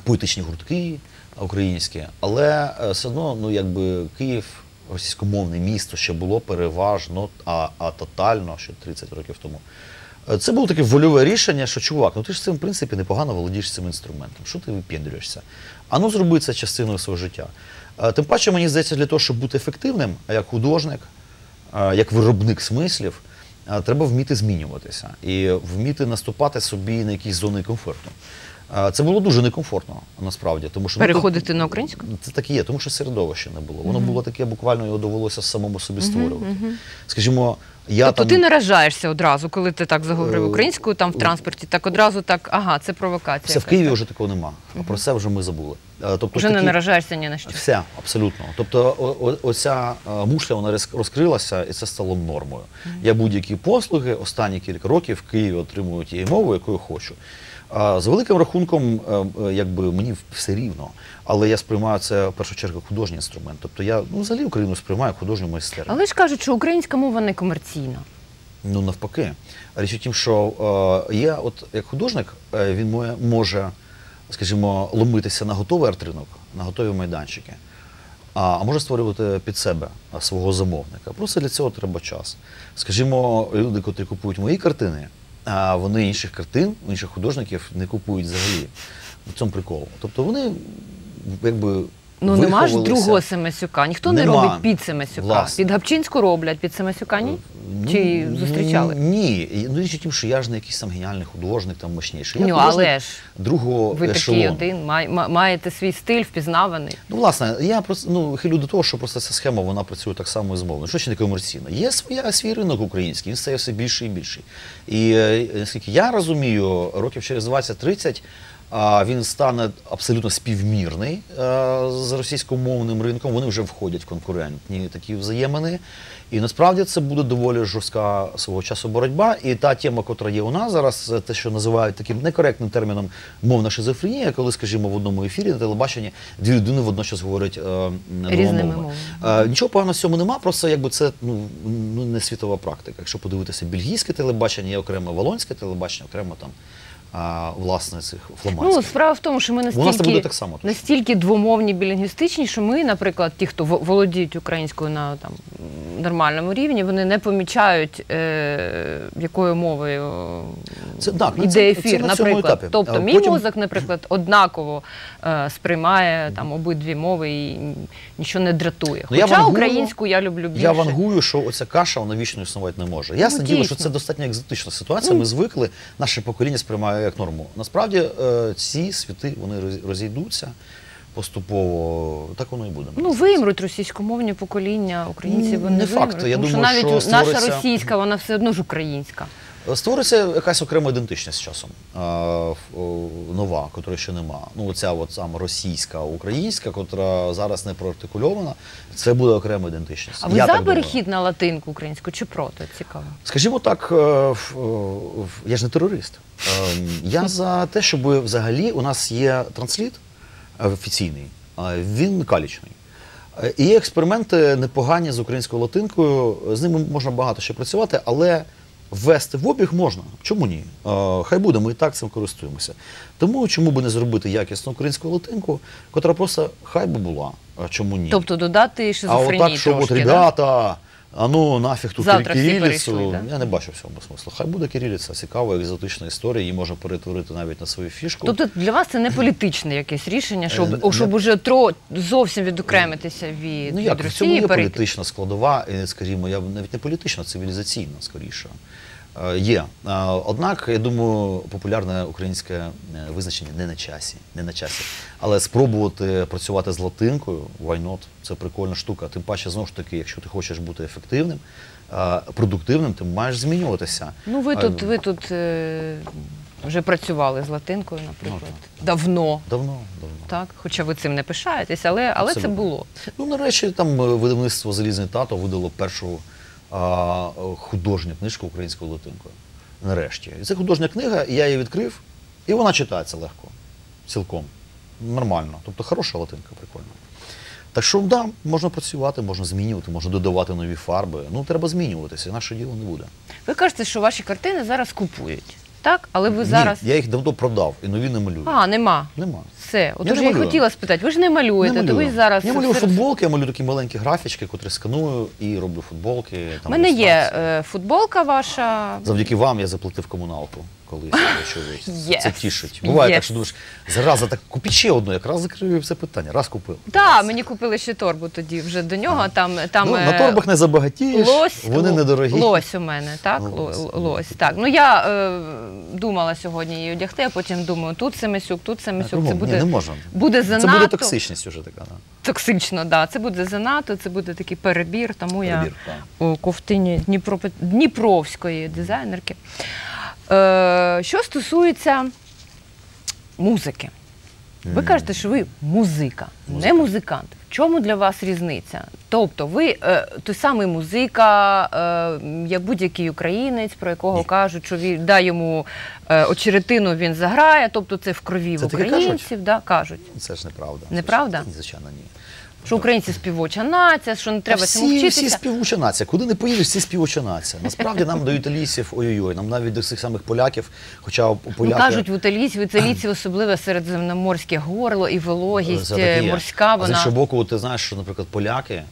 поетичні гуртки українські, але е, все одно, ну якби Київ. Російськомовне місто ще було переважно, а, а тотально ще 30 років тому. Це було таке вольове рішення, що чувак, ну ти ж цим в принципі непогано володієш цим інструментом. Що ти випіндрюєшся? А ну зроби це частиною свого життя. Е, Тим паче, мені здається, для того, щоб бути ефективним, як художник, е, як виробник смислів, е, треба вміти змінюватися і вміти наступати собі на якісь зони комфорту. Це було дуже некомфортно насправді, тому що ну, Переходити на українську? це так і є, тому що середовища не було. Воно було таке, буквально його довелося самому собі створювати. Скажімо, я тобто там ти наражаєшся одразу, коли ти так заговорив Е, українською там в транспорті, так одразу так, ага, це провокація. все в Києві так? вже такого нема. А про це вже ми забули. Е, Тобто Вже не такі- наражаєшся ні на що. Все, абсолютно. Тобто, о- о- оця е, мушля вона роз- розкрилася, і це стало нормою. Я будь-які послуги останні кілька років в Києві отримую тією мовою, якою хочу. А з великим рахунком, е, якби мені все рівно, але я сприймаю це в першу чергу художній інструмент. Тобто я ну, взагалі Україну сприймаю художню майстерню. Але ж кажуть, що українська мова не комерційна. Ну навпаки. Річ у тім, що я, от як художник, він може, скажімо, ломитися на готовий арт-ринок, на готові майданчики, а, може створювати під себе свого замовника. Просто для цього треба час. Скажімо, люди, котрі купують мої картини, а вони інших картин, інших художників не купують взагалі. В цьому прикол. Тобто вони якби. Ну нема ж другого Семесюка. Ніхто не робить під Семесюка. Власне. Під Гапчинську роблять, під Семесюка ні? Ну, Чи зустрічали? Ні. Ну, річ у тім, що я ж не якийсь там геніальний художник, там мощніший. Я Ну, але ж другого ви такий один, май- маєте свій стиль впізнаваний. Ну, власне, я просто ну, хилю до того, що просто ця схема вона працює так само і з мовою. Що ще не комерційно? Є своя, свій ринок український, він стає все більший і більший. І е, наскільки я розумію, років через 20-30 а, він стане абсолютно співмірний е, з російськомовним ринком. Вони вже входять в конкурентні такі взаємини. І насправді це буде доволі жорстка свого часу боротьба. І та тема, котра є у нас зараз, те, що називають таким некоректним терміном мовна шизофренія, коли, скажімо, в одному ефірі на телебаченні дві людини водночас говорять е, Різними мовами. мовами. Е, нічого поганого в цьому нема, просто якби це ну, ну не світова практика. Якщо подивитися бельгійське телебачення, є окремо волонське телебачення, окремо там а, власне цих фламандських. Ну, справа в тому, що ми У нас це буде так само. точно. настільки двомовні білінгвістичні, що ми, наприклад, ті, хто во- володіють українською на там, нормальному рівні, вони не помічають, е, якою мовою Це- так, ну, іде це- ефір, це на наприклад. Тобто мій потім- мозок, наприклад, однаково е, сприймає там обидві мови і нічого не дратує. Ну, я Хоча вангую- українську я люблю більше. Я вангую, що оця каша вона вічно існувати не може. Ясне Ну, діло, що це достатньо екзотична ситуація. Ми звикли, наше покоління сприймає як норму. Насправді е, ці світи вони розійдуться поступово. Так воно і буде. Ну, вимруть російськомовні покоління, українці вони не вимруть. Я тому думаю, що навіть що наша створиться- російська, вона все одно ж українська. Створиться якась окрема ідентичність з часом. е, Нова, котрої ще нема. Ну, оця от саме російська, українська, котра зараз не проартикульована, це буде окрема ідентичність. А ви Я за перехід на латинку українську чи проти? Цікаво. Скажімо так, е, я ж не терорист. Ем, Я за те, щоб взагалі у нас є трансліт е, офіційний, а він калічний. Е, І є експерименти непогані з українською латинкою. З ними можна багато ще працювати, але ввести в обіг можна. Чому ні? Е, Хай буде, ми і так цим користуємося. Тому чому би не зробити якісну українську латинку, котра просто хай би була. А чому ні? Тобто додати А шизофренії отак, що от ребята, а ну нафіг тут Завтра всі перейшли, да? Я не бачу всього смислу. Хай буде кирилиця, цікава, екзотична історія, її можна перетворити навіть на свою фішку. Тобто для вас це не політичне якесь рішення, щоб, Е, о, щоб уже тро зовсім відокремитися від, ну від як, в цьому Росії. є перейти. політична складова, і, скажімо, я навіть не політична, цивілізаційна скоріше. Е, Є. Е, Однак, я думаю, популярне українське е, визначення не на часі. Не на часі. Але спробувати працювати з латинкою, why not? Це прикольна штука. Тим паче, знову ж таки, якщо ти хочеш бути ефективним, продуктивним, ти маєш змінюватися. Ну ви тут, ви тут вже працювали з латинкою, наприклад. Ну, Давно. Давно, давно. Так, хоча ви цим не пишаєтесь, але, але це було. Ну, нарешті, там видавництво Залізний тато видало першу а, книжка українською латинкою. Нарешті. І це художня книга, і я її відкрив, і вона читається легко. Цілком. Нормально. Тобто хороша латинка, прикольна. Так що, да, можна працювати, можна змінювати, можна додавати нові фарби. Ну, треба змінюватися, наше діло не буде. Ви кажете, що ваші картини зараз купують. Так? Але ви зараз. Ні, я їх давно продав і нові не малюю. А, нема. Нема. Все. От Я не я малюю. хотіла спитати, ви ж не малюєте, Не то ви зараз. Я малюю футболки, я малюю такі маленькі графічки, котрі сканую і роблю футболки. У мене є е, футболка ваша. Завдяки вам я заплатив комуналку колись, ви Yes. це тішить. Буває Yes. так, що думаєш, зараза, так купіть ще одну, якраз закрию все питання. Раз купив. Так, мені купили ще торбу тоді вже до нього. Там, там ну, е, на торбах не забагатієш, лось, вони недорогі. Лось у мене, так? Ну, лось. лось. Так. Ну я е, думала сьогодні її одягти, а потім думаю, тут Семисюк, тут Семисюк. Кругом. Це Ні, буде, не можна. буде занадто Це буде токсичність уже така. Да. токсично, да. Це буде занадто, це буде такий перебір, тому Перебір, я так. у ковтині Дніпро, Дніпровської дизайнерки. Е, що стосується музики. Ви кажете, що ви музика, не музикант. В чому для вас різниця? Тобто, ви е, той самий музика, е, як будь-який українець, про якого Ні. кажуть, що він да йому е, очеретину він заграє, тобто це в крові Це в українців, да, кажуть. Це ж неправда. Неправда? Звичайно, ні. Що українці співоча нація, що не треба всі, цьому всі вчитися. співуча нація. Куди не поїдеш, всі співуча нація. Насправді нам до італійців, ой-ой-ой, нам навіть до цих самих поляків, хоча у Ну, кажуть, в італійців, в італійців особливе середземноморське горло і вологість таке е, морська. А з Вона іншого боку, ти знаєш, що, наприклад, поляки,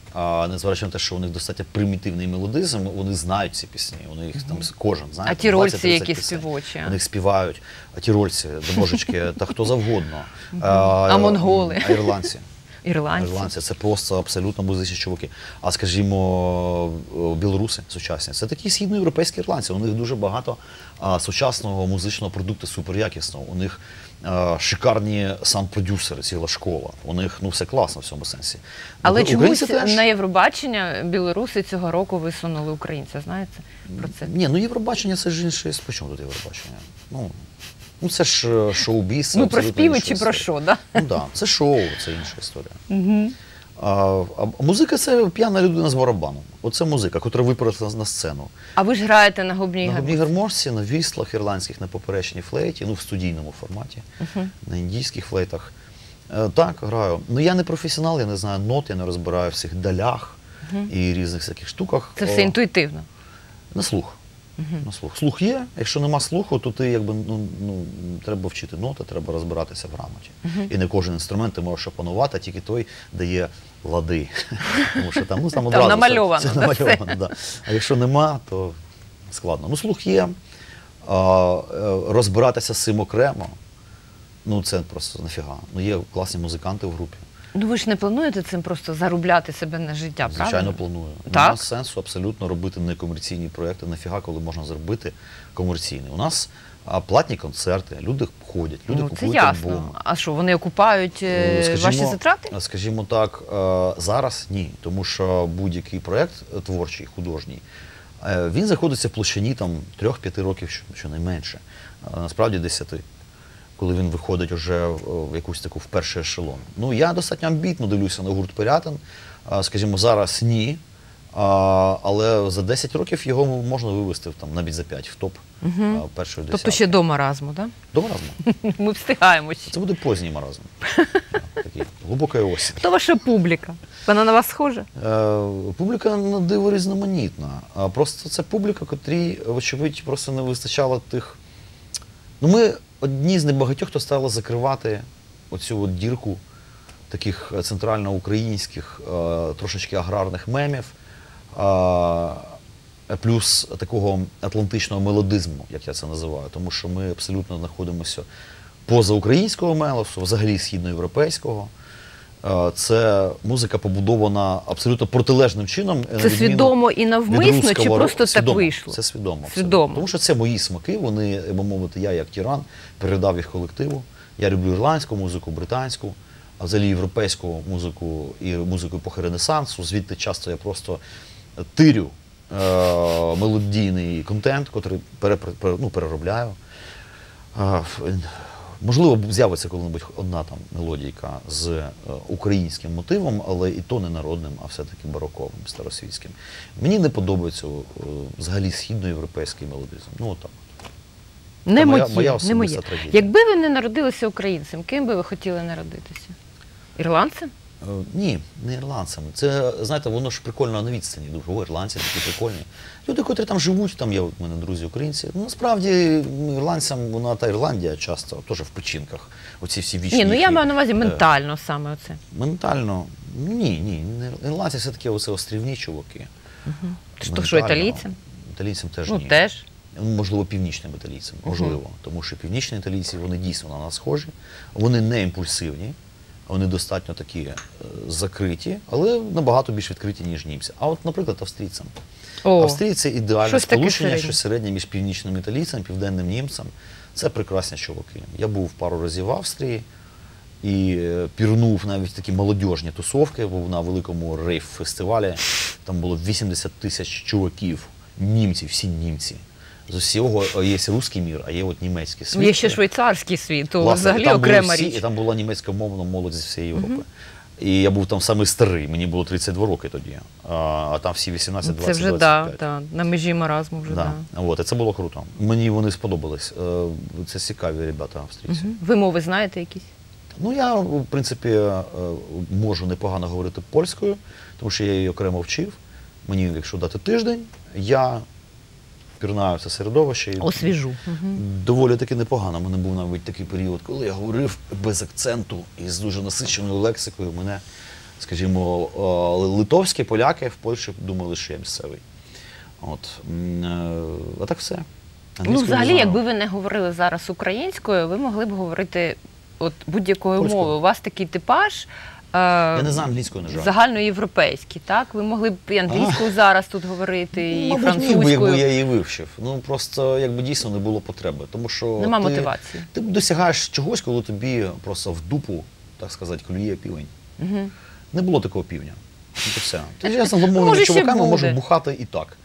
незважаючи на те, що у них достатньо примітивний мелодизм, вони знають ці пісні. Вони їх там кожен знає. а тірольці, які співочі. У них співають а тірольці, доможечки, та хто завгодно. А монголи? А ірландці. Ірландці. Ірландці це просто абсолютно музичні чуваки. А скажімо, білоруси сучасні, це такі східноєвропейські ірландці. У них дуже багато а, сучасного музичного продукту, суперякісного. У них а, шикарні саунд-продюсери, ціла школа. У них ну все класно в цьому сенсі. Але чомусь теж. на Євробачення білоруси цього року висунули українця. Знаєте про це? Ні, ну Євробачення це ж інше. По чому тут Євробачення? Ну, ну це ж е, шоу-біз. це Ну про співи чи про що, да? Ну так, да, це шоу, це інша історія. А, а музика це п'яна людина з барабаном. Оце музика, яка виперла на сцену. А ви ж граєте на губній На губній гармошці. гармошці, на віслах ірландських, на поперечній флейті, ну в студійному форматі, на індійських флейтах. Е, так, граю. Ну я не професіонал, я не знаю нот, я не розбираю в цих далях і різних всяких штуках. Це О, все інтуїтивно. на слух. На слух. Слух є. Якщо нема слуху, то ти якби ну, ну треба вчити ноти, треба розбиратися в грамоті. І не кожен інструмент ти можеш опанувати, а тільки той дає лади. *laughs* Тому що там, ну, там, одразу намальовано, Це, це намальовано, да. А якщо нема, то складно. Ну, слух є. А, е, розбиратися з цим окремо. Ну, це просто нафіга. Ну, є класні музиканти в групі. Ну ви ж не плануєте цим просто заробляти себе на життя, Звичайно, правильно? планую. Так? Нема сенсу абсолютно робити некомерційні проекти. Нафіга, коли можна зробити комерційний. У нас а, платні концерти, люди ходять, люди ну, це купують ясно. альбоми. А що, вони окупають е, Ну, ваші затрати? Скажімо так, е, зараз ні, тому що будь-який проект творчий, художній, Е, Він знаходиться в площині там 3-5 років, що- щонайменше, а насправді 10 коли він виходить уже в якусь таку в перший ешелон. Ну, я достатньо амбітно дивлюся на гурт Пирятин. Скажімо, зараз ні. А, але за 10 років його можна вивести там, навіть за 5 в топ а, першої Тобто ще до маразму, так? До маразму. *laughs* Ми встигаємо ще. Це буде поздній маразм. *laughs* Такий глибока осінь. Хто ваша публіка? Вона на вас схожа? Е, Публіка на диво різноманітна. Просто це публіка, котрій, вочевидь, просто не вистачало тих. Ну, ми одні з небагатьох, хто стали закривати оцю от дірку таких е, центральноукраїнських, е, трошечки аграрних мемів, е, плюс такого атлантичного мелодизму, як я це називаю, тому що ми абсолютно знаходимося поза українського мелосу, взагалі східноєвропейського. Е, Це музика побудована абсолютно протилежним чином. Це свідомо і навмисно, чи просто року. так вийшло? Це свідомо. Свідомо. Тому що це мої смаки, вони, би мовити, я як тиран передав їх колективу. Я люблю ірландську музику, британську, а взагалі європейську музику і музику епохи Ренесансу. Звідти часто я просто тирю е- мелодійний контент, який пере, пере- ну, переробляю. Можливо, з'явиться коли-небудь одна там мелодійка з е, українським мотивом, але і то не народним, а все-таки бароковим, старосвітським. Мені не подобається е, взагалі східноєвропейський мелодизм. Ну, отак. Не Та моя- моя не моє. трагедія. Якби ви не народилися українцем, ким би ви хотіли народитися? Ірландцем? Е, Ні, не ірландцями. Це, знаєте, воно ж прикольно на відстані. Дуже о, ірландці такі прикольні. Люди, котрі там живуть, там є у мене друзі українці. Ну, насправді ну, ірландцям вона та Ірландія часто теж в печінках. Оці всі вічні. Ні, ну я маю на увазі е, ментально саме оце. Ментально. Ні, ні. Ірландці все-таки оце острівні чуваки. То що, італійцям? Італійцям теж Ну ні. теж. Ну, Можливо, північним італійцям, можливо. Тому що північні італійці вони дійсно на нас схожі, вони не імпульсивні, вони достатньо такі е, закриті, але набагато більш відкриті, ніж німці. А от, наприклад, австрійцям. О, Австрії це ідеальне щось таке сполучення, середнє. щось середнє між північним італійцем, південним німцем. Це прекрасні чуваки. Я був пару разів в Австрії і е, пірнув навіть такі молодіжні тусовки, був на великому рейв-фестивалі. Там було 80 тисяч чуваків, німців, всі німці. З усього е, є русський мір, а є от німецький світ. є ще швейцарський світ, то Власне, взагалі там окрема всі, річ. І там була німецькомовна молодь з всієї Європи. І я був там самий старий, мені було 32 роки тоді, а, а там всі 18, 20, Це вже 25. да, да, на межі маразму вже Да. да. От, і це було круто. Мені вони сподобались. Е, Це цікаві ребята австрійці. Мгм. Ви мови знаєте якісь? Ну, я, в принципі, е, можу непогано говорити польською, тому що я її окремо вчив. Мені, якщо дати тиждень, я пірнаю це середовище. і Освіжу. Доволі таки непогано. У мене був навіть такий період, коли я говорив без акценту і з дуже насиченою лексикою. Мене, скажімо, е, литовські поляки в Польщі думали, що я місцевий. От. Е, А так все. Ну, Англійською взагалі, якби ви не говорили зараз українською, ви могли б говорити от будь-якою мовою. У вас такий типаж. Е, Я не знаю англійською, на жаль. Загальноєвропейський, так? Ви могли б і англійською зараз тут говорити, і Мабуть, якби я її вивчив. Ну просто якби дійсно не було потреби. Тому що Нема ти, мотивації. Ти досягаєш чогось, коли тобі просто в дупу, так сказати, клює півень. Не було такого півня. Ну, то все. Ти я з англомовними Ну, може, ще чуваками буде. можу бухати і так.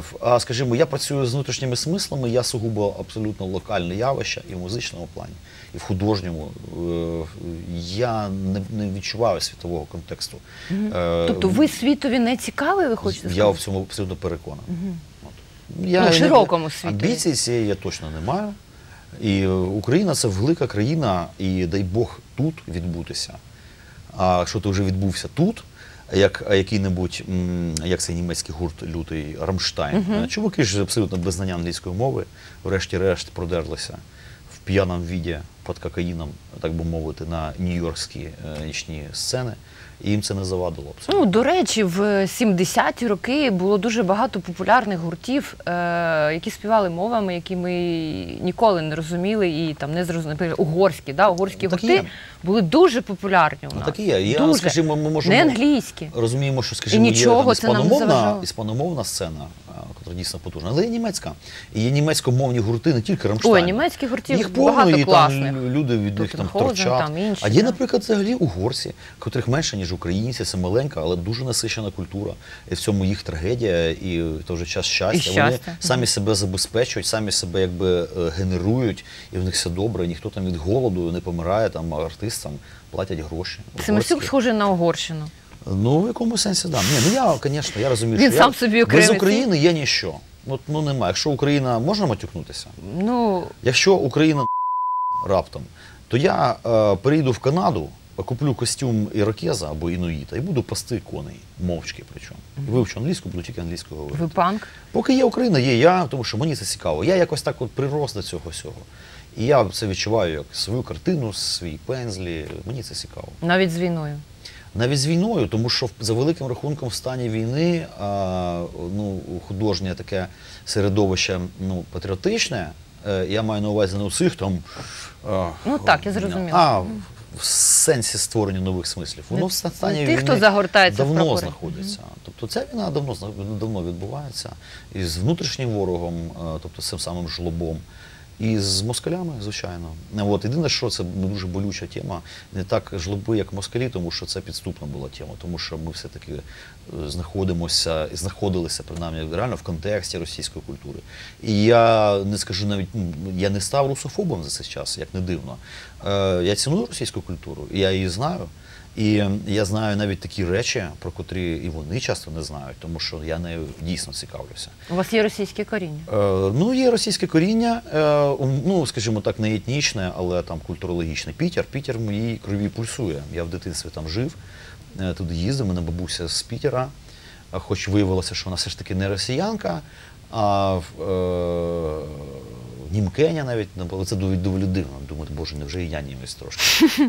В- а скажімо, я працюю з внутрішніми смислами, я сугубо абсолютно локальне явище і в музичному плані, і в художньому. Е, Я не, відчуваю світового контексту. Е, Тобто ви світові не цікаві, ви хочете я в цьому абсолютно переконаний. От. Ну, широкому світі. Амбіції цієї я точно не маю. І Україна це велика країна, і дай Бог тут відбутися. А якщо ти вже відбувся тут, як який-небудь, як цей німецький гурт лютий Рамштайн, чуваки ж абсолютно без знання англійської мови, врешті-решт продерлися п'яному віді під кокаїном, так би мовити, на нью-йоркські е, нічні сцени, і їм це не завадило абсолютно. Ну, до речі, в 70-ті роки було дуже багато популярних гуртів, е, які співали мовами, які ми ніколи не розуміли і там не зрозуміли. Наприклад, Угорські, да? угорські так гурти є. були дуже популярні у нас. так і є. Я, дуже. скажімо, ми можемо Не англійські. розуміємо, що, скажімо, нічого є не іспаномовна, іспаномовна сцена, а, котра дійсно потужна. Але є німецька. І є німецькомовні гурти, не тільки Рамштайн. Ой, німецьких гуртів Їх повно, багато і класних. там люди від них там торчать. там інші, а є, наприклад, взагалі угорці, котрих менше, ніж українці, це маленька, але дуже насичена культура. І в цьому їх трагедія, і в той же час щастя. І Вони щастя. самі себе забезпечують, самі себе якби е, генерують, і в них все добре. Ніхто там від голоду не помирає, там артистам платять гроші. Семисюк схожий на Угорщину. Ну, в якомусь сенсі, да. Ні, ну я, звісно, я розумію, Він що сам я, собі без України є ніщо. От, ну немає. Якщо Україна можна матюкнутися? Ну, Якщо Україна раптом, то я е, перейду в Канаду, куплю костюм ірокеза або інуїта і буду пасти коней, мовчки причому. І вивчу англійську, буду тільки англійською говорити. ви панк. Поки є Україна, є я, тому що мені це цікаво. Я якось так от прирос до цього всього. І я це відчуваю як свою картину, свій пензлі. Мені це цікаво. Навіть з війною. Навіть з війною, тому що за великим рахунком в стані війни а, ну, художнє таке середовище ну, патріотичне, е, я маю на увазі не усіх там. Ну, так, я зрозуміла. А в сенсі створення нових смислів. Воно Не- в стані тих, хто загортається в давно прапори. знаходиться. Тобто ця війна давно давно відбувається і з внутрішнім ворогом, е, тобто з цим самим жлобом. І з москалями, звичайно. От, єдине, що це дуже болюча тема, не так жлоби, як москалі, тому що це підступна була тема, тому що ми все-таки е, знаходимося і знаходилися принаймні реально в контексті російської культури. І я не скажу навіть, ну, я не став русофобом за цей час, як не дивно. Е, я ціную російську культуру, я її знаю. І я знаю навіть такі речі, про котрі і вони часто не знають, тому що я нею дійсно цікавлюся. У вас є російське коріння. Е, ну, є російське коріння, е, ну, скажімо так, не етнічне, але там культурологічне. Пітер. Пітер в моїй крові пульсує. Я в дитинстві там жив, е, туди їздив, мене бабуся з Пітера, хоч виявилося, що вона все ж таки не росіянка, а е, німкеня навіть, але це доволі дивно. Думаю, боже, невже і я німець трошки.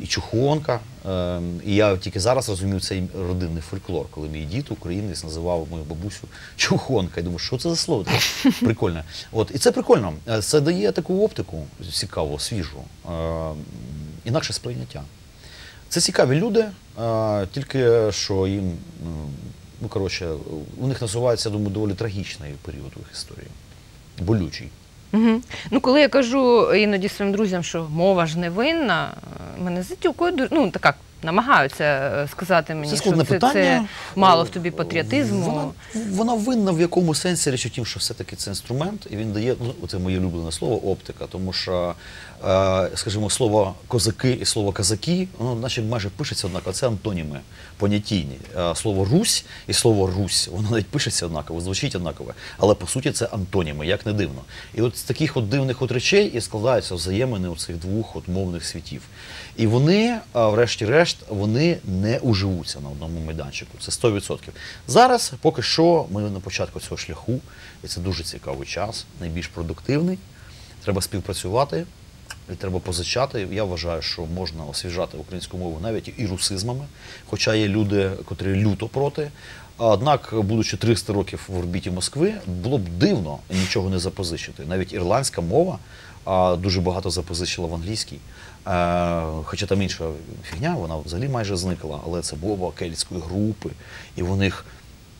І чухонка. Е, і я тільки зараз розумів цей родинний фольклор, коли мій дід, українець, називав мою бабусю чухонка. Я думаю, що це за слово таке? Прикольне. От, і це прикольно. Е, Це дає таку оптику цікаву, свіжу, е, інакше сприйняття. Це цікаві люди, е, тільки що їм, ну коротше, у них називається, я думаю, доволі трагічний період у їх історії. Болючий. Угу. Ну, коли я кажу іноді своїм друзям, що мова ж не винна, е, мене затюкує ну так намагаються е, сказати мені, Це що це, це мало в тобі патріотизму. Вона, вона винна в якому сенсі річ у тім, що все-таки це інструмент, і він дає, ну, це моє улюблене слово, оптика, тому що, е, скажімо, слово козаки і слово казаки, воно наче майже пишеться однаково, це антоніми понятійні. Е, слово Русь і слово Русь, воно навіть пишеться однаково, звучить однаково, але по суті це антоніми, як не дивно. І от з таких от дивних от речей і складаються взаємини у цих двох от мовних світів. І вони, врешті-решт, вони не уживуться на одному майданчику. Це 100%. Зараз поки що ми на початку цього шляху, і це дуже цікавий час, найбільш продуктивний. Треба співпрацювати, і треба позичати. Я вважаю, що можна освіжати українську мову навіть і русизмами, хоча є люди, котрі люто проти. Однак, будучи 300 років в орбіті Москви, було б дивно нічого не запозичити. Навіть ірландська мова дуже багато запозичила в англійській. Е, хоча там інша фігня, вона взагалі майже зникла, але це мова кельтської групи, і в них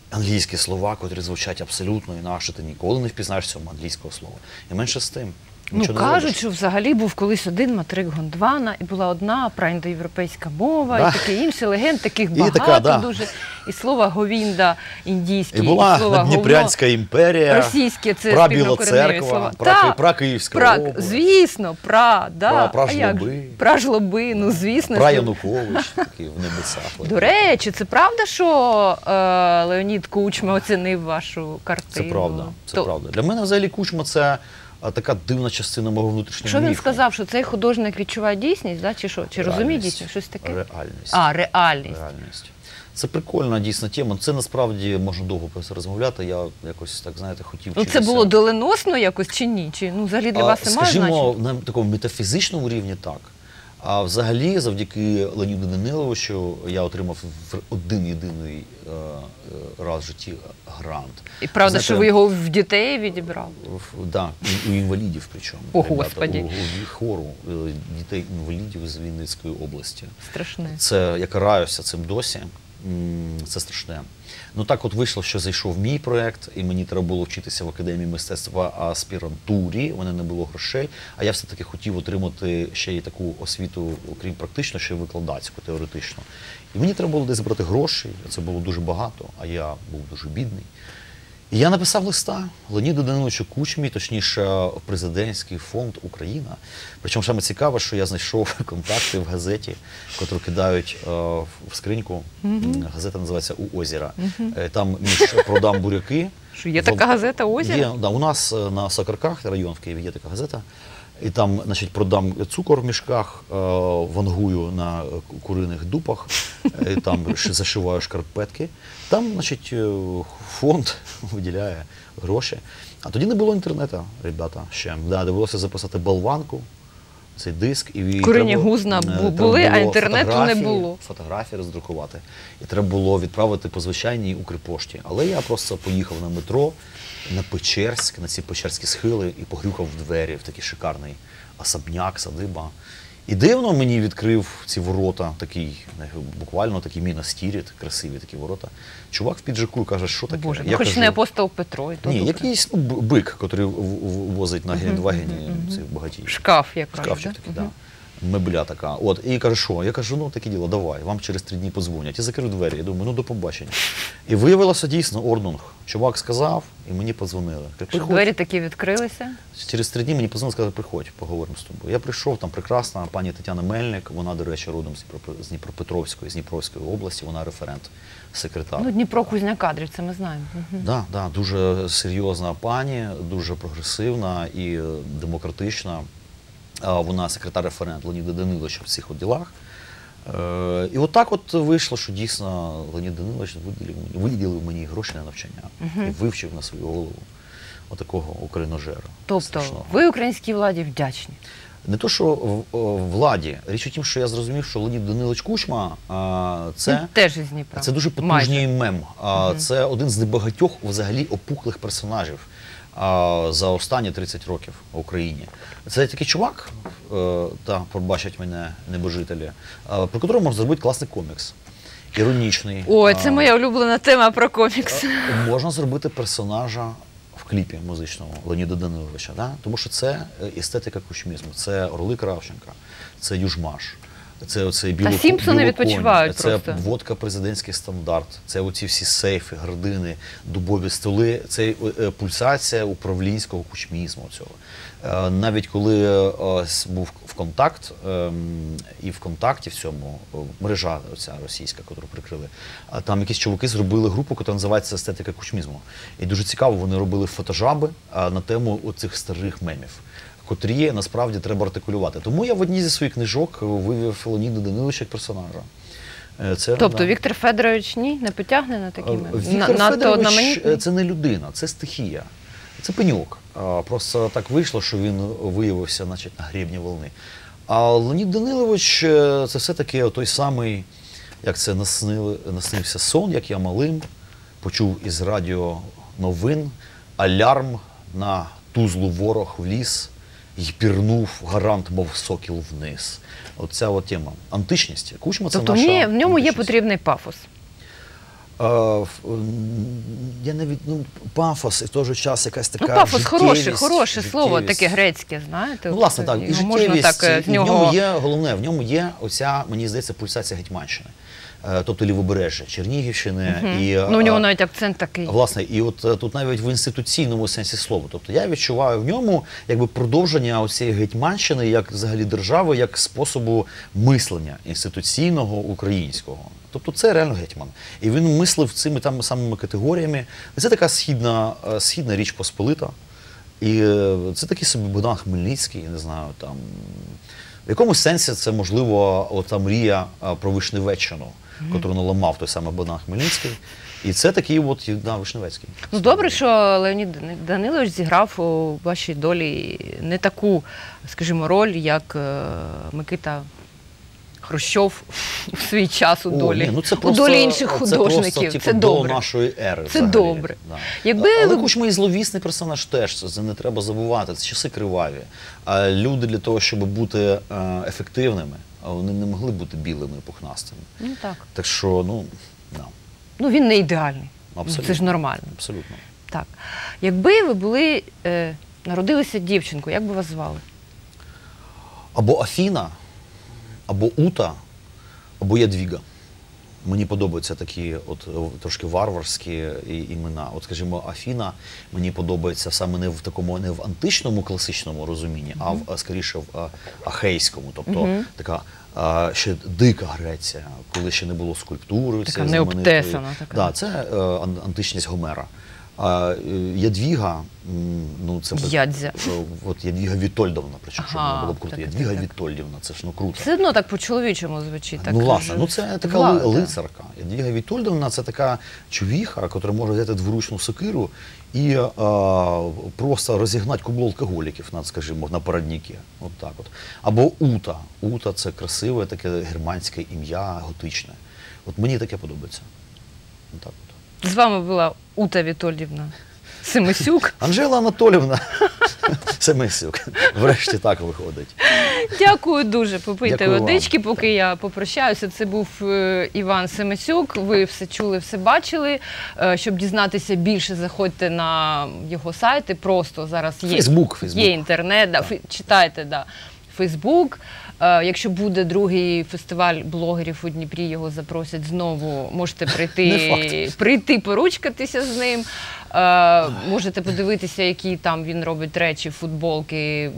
англійські слова, котрі звучать абсолютно інакше, ти ніколи не впізнаєш цього англійського слова. І менше з тим. Ну, нічого не кажуть, що взагалі був колись один матрик Гондвана, і була одна праіндоєвропейська мова, Да. і таке інше легенд, таких І багато така, да. дуже. І слова говінда індійське, І була слова Надніпрянська імперія, Російське це пра Біла спільнокореневі церква, слова. пра, Та, пра Київська Пра, область, звісно, пра, да. Пра- А як же? жлоби. Пра ну звісно. пра що- Янукович, такий в небесах. *laughs* До речі, це правда, що е, Леонід Кучма оцінив вашу картину? Це правда. Це То- правда. Для мене взагалі кучма це така дивна частина мого внутрішнього Що він міфу. сказав, що цей художник відчуває дійсність, да? чи що? Чи розуміє дійсність? Щось таке? Реальність. А, реальність. Реальність. Це прикольна дійсна тема. Це насправді можна довго про це розмовляти. Я якось так знаєте хотів. Ну, це було доленосно якось чи ні? Чи ну взагалі для А, вас немає? Скажімо, значення? на такому метафізичному рівні так. А взагалі, завдяки Леоніду Даниловичу, я отримав один єдиний е, е, раз в житті грант. І правда, Знаєте, що ви його в дітей відібрали? в- Да, у, інвалідів причому. О, Ребята, Господі. У, у хору е, дітей інвалідів з Вінницької області. Страшне. Це я караюся цим досі. це страшне. Ну так от вийшло, що зайшов мій проект, і мені треба було вчитися в академії мистецтва аспірантурі. У мене не було грошей. А я все-таки хотів отримати ще й таку освіту, окрім практично, ще й викладацьку, теоретично. І мені треба було десь брати гроші. Це було дуже багато, а я був дуже бідний. Я написав листа Леоніду Даниловичу Кучмі, точніше, президентський фонд Україна. Причому саме цікаве, що я знайшов *laughs* контакти в газеті, котру кидають е, в скриньку. Газета називається У озера. Е, Там між продам буряки. Що є така газета «Озеро»? Є, да, у нас е, на Сокарках, район в Києві, є така газета. І там, значить, продам цукор в мішках, е, вангую на куриних дупах, і там зашиваю шкарпетки. Там, значить, е, фонд *laughs* виділяє гроші. А тоді не було інтернету, ребята, ще. Да, довелося записати болванку, цей диск. І Курені треба- гузна е, треба були, а інтернету не було. Фотографії роздрукувати. І треба було відправити по звичайній Укрпошті. Але я просто поїхав на метро на Печерськ, на ці Печерські схили і погрюкав в двері в такий шикарний особняк, садиба. І дивно мені відкрив ці ворота, такий, буквально такий Мінас-Тіріт, красиві такі ворота. Чувак в піджаку каже, що таке? Боже, Я ну, хоч кажу, не апостол Петро, і то Ні, добре. якийсь ну, б- бик, який возить на Гелендвагі цих багатій. шкаф якраз. Шкафчик да? такий, да. Мебля така. От, і каже, що? Я кажу, ну таке діло, давай, вам через три дні подзвонять. І закрив двері. Я думаю, ну до побачення. І виявилося дійсно ордунг. Чувак сказав, і мені подзвонили. Каже, приходь. Двері такі відкрилися. Через три дні мені подзвонили, сказали, приходь, поговоримо з тобою. Я прийшов, там прекрасна пані Тетяна Мельник, вона, до речі, родом з Дніпро- з Дніпропетровської, з Дніпровської області, вона референт, секретар. Ну, Дніпро кузня кадрів, це ми знаємо. Мгм. Да, да, дуже серйозна пані, дуже прогресивна і е, демократична. А Вона секретар-референт Леоніда Даниловича в цих от ділах. Е, І от от вийшло, що дійсно Леонід Данилович виділив мені, виділив мені гроші на навчання і вивчив на свою голову отакого україножера. Тобто страшного. ви українській владі вдячні. Не то, що в- о, владі. Річ у тім, що я зрозумів, що Леонід Данилович Кучма це. Він теж із Дніпра. Це дуже потужний мем. А, Це один з небагатьох взагалі опухлих персонажів за останні 30 років в Україні. Це такий чувак, е, та пробачать мене небожителі, а, про котрого можна зробити класний комікс. Іронічний. Ой, це А, моя улюблена тема про комікс. Е, Можна зробити персонажа в кліпі музичному Леоніда Даниловича, да? тому що це е, естетика кучмізму, це Орли Кравченка, це Южмаш. Це оцей біло, Сімпсони відпочивають Це просто. водка президентський стандарт, це оці всі сейфи, гардини, дубові столи, це е, е, пульсація управлінського кучмізму цього. Е, Навіть коли був в контакт, ем, і в контакті в цьому мережа ця російська, яку прикрили, там якісь чуваки зробили групу, яка називається естетика кучмізму. І дуже цікаво, вони робили фотожаби на тему оцих старих мемів. Котрі насправді треба артикулювати. Тому я в одній зі своїх книжок вивів Леоніда Даниловича як персонажа. Е, Це, Тобто да. Віктор Федорович ні, не потягне на такі Е. Віктор На- Федорович це не людина, це стихія. Це пеньок. Просто так вийшло, що він виявився значить, на гребні волни. А Леонід Данилович е, це все-таки той самий, як це наснили, наснився сон, як я малим, почув із радіо новин, алярм на тузлу ворог вліз і пірнув гарант, мов сокіл вниз. Оця от тема. Античність. Кучма це Тобто в наша ній- в ньому є потрібний пафос. В- Я навіть ну, пафос і в той же час якась така. Ну, пафос хороше, хороше слово, таке грецьке, знаєте. Ну, власне, так, і його можна життєвість, так і з в ньому є головне, в ньому є оця, мені здається, пульсація Гетьманщини, тобто лівобережжя, Чернігівщини. І, Ну, у нього е, навіть акцент такий. Власне, і от е, тут навіть в інституційному сенсі слова. Тобто я відчуваю в ньому якби продовження цієї гетьманщини як взагалі держави, як способу мислення інституційного українського. Тобто це реально гетьман. І він мислив цими там самими категоріями. Це така східна, е, східна річ посполита. І е, це такий собі Богдан Хмельницький, я не знаю, там. В якомусь сенсі це можливо ота мрія про Вишневеччину, яку наламав той самий Богдан Хмельницький. І це такий от да, Вишневецький. Ну добре, що Леонід Данилович зіграв у вашій долі не таку, скажімо, роль, як е, Микита Хрущов *laughs* у свій час у О, долі. ні, ну це у долі інших Це художників. просто, типу, це до добре. нашої ери. Це взагалі. добре. Да. Якби Але Кучма і зловісний персонаж теж, це, це не треба забувати. Це часи криваві. А люди для того, щоб бути е, ефективними, вони не могли бути білими і пухнастими. Ну так. Так що, ну, Да, Ну він не ідеальний. Абсолютно. Це ж нормально. абсолютно. Так. Якби ви були, е, народилися дівчинкою, як би вас звали? Або Афіна, або Ута, або Ядвіга. Мені подобаються такі от е, трошки варварські імена. От, скажімо, Афіна мені подобається саме не в такому не в античному класичному розумінні, а в скоріше в ахейському. Тобто така а, ще дика Греція, коли ще не було скульптури. Така знаменитої. необтесана така. Да, це е, античність Гомера. А е, Ядвіга, ну це б- Ядзя. Е, От Ядвіга Вітольдовна, причому щоб Ага, вона було б круто. так, Ядвіга так. Вітольдівна, це ж ну круто. Все одно так по-чоловічому звучить. Так, ну, власне, ну це така Вла- ли, да. лицарка. Ядвіга Вітольдовна це така чувіха, яка може взяти дворучну сокиру і е, просто розігнати кубло алкоголіків, скажімо, на парадніки. От так от. Або Ута. Ута це красиве, таке германське ім'я, готичне. От мені таке подобається. От так от. З вами була Ута Вітольдівна Семисюк. *laughs* Анжела Анатолівна *laughs* Семисюк. Врешті так виходить. Дякую дуже. Попийте Дякую вам. водички, поки я попрощаюся. Це був е, Іван Семисюк. Ви все чули, все бачили. Е, Щоб дізнатися більше, заходьте на його сайти. Просто зараз є, Фейсбук, Фейсбук. є інтернет. Да, фе- читайте, да. Фейсбук. Е, Якщо буде другий фестиваль блогерів у Дніпрі, його запросять знову. Можете прийти, *laughs* прийти поручкатися з ним. Е, можете подивитися, які там він робить речі, футболки,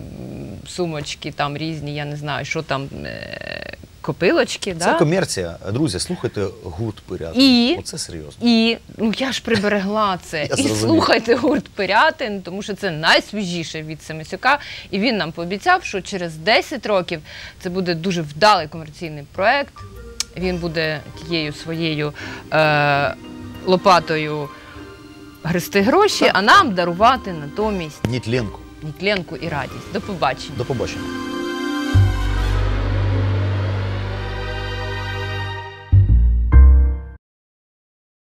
сумочки там різні, я не знаю, що там, е, копилочки. Це да? комерція. Друзі, слухайте гурт Пирят. І? Оце серйозно. І ну я ж приберегла це. Я і зрозумів. слухайте гурт Пирятин, тому що це найсвіжіше від Семисюка. І він нам пообіцяв, що через 10 років це буде дуже вдалий комерційний проект. Він буде тією своєю е, лопатою грести гроші, а нам дарувати натомість Нітленку. нітленку і радість. До побачення. До побачення.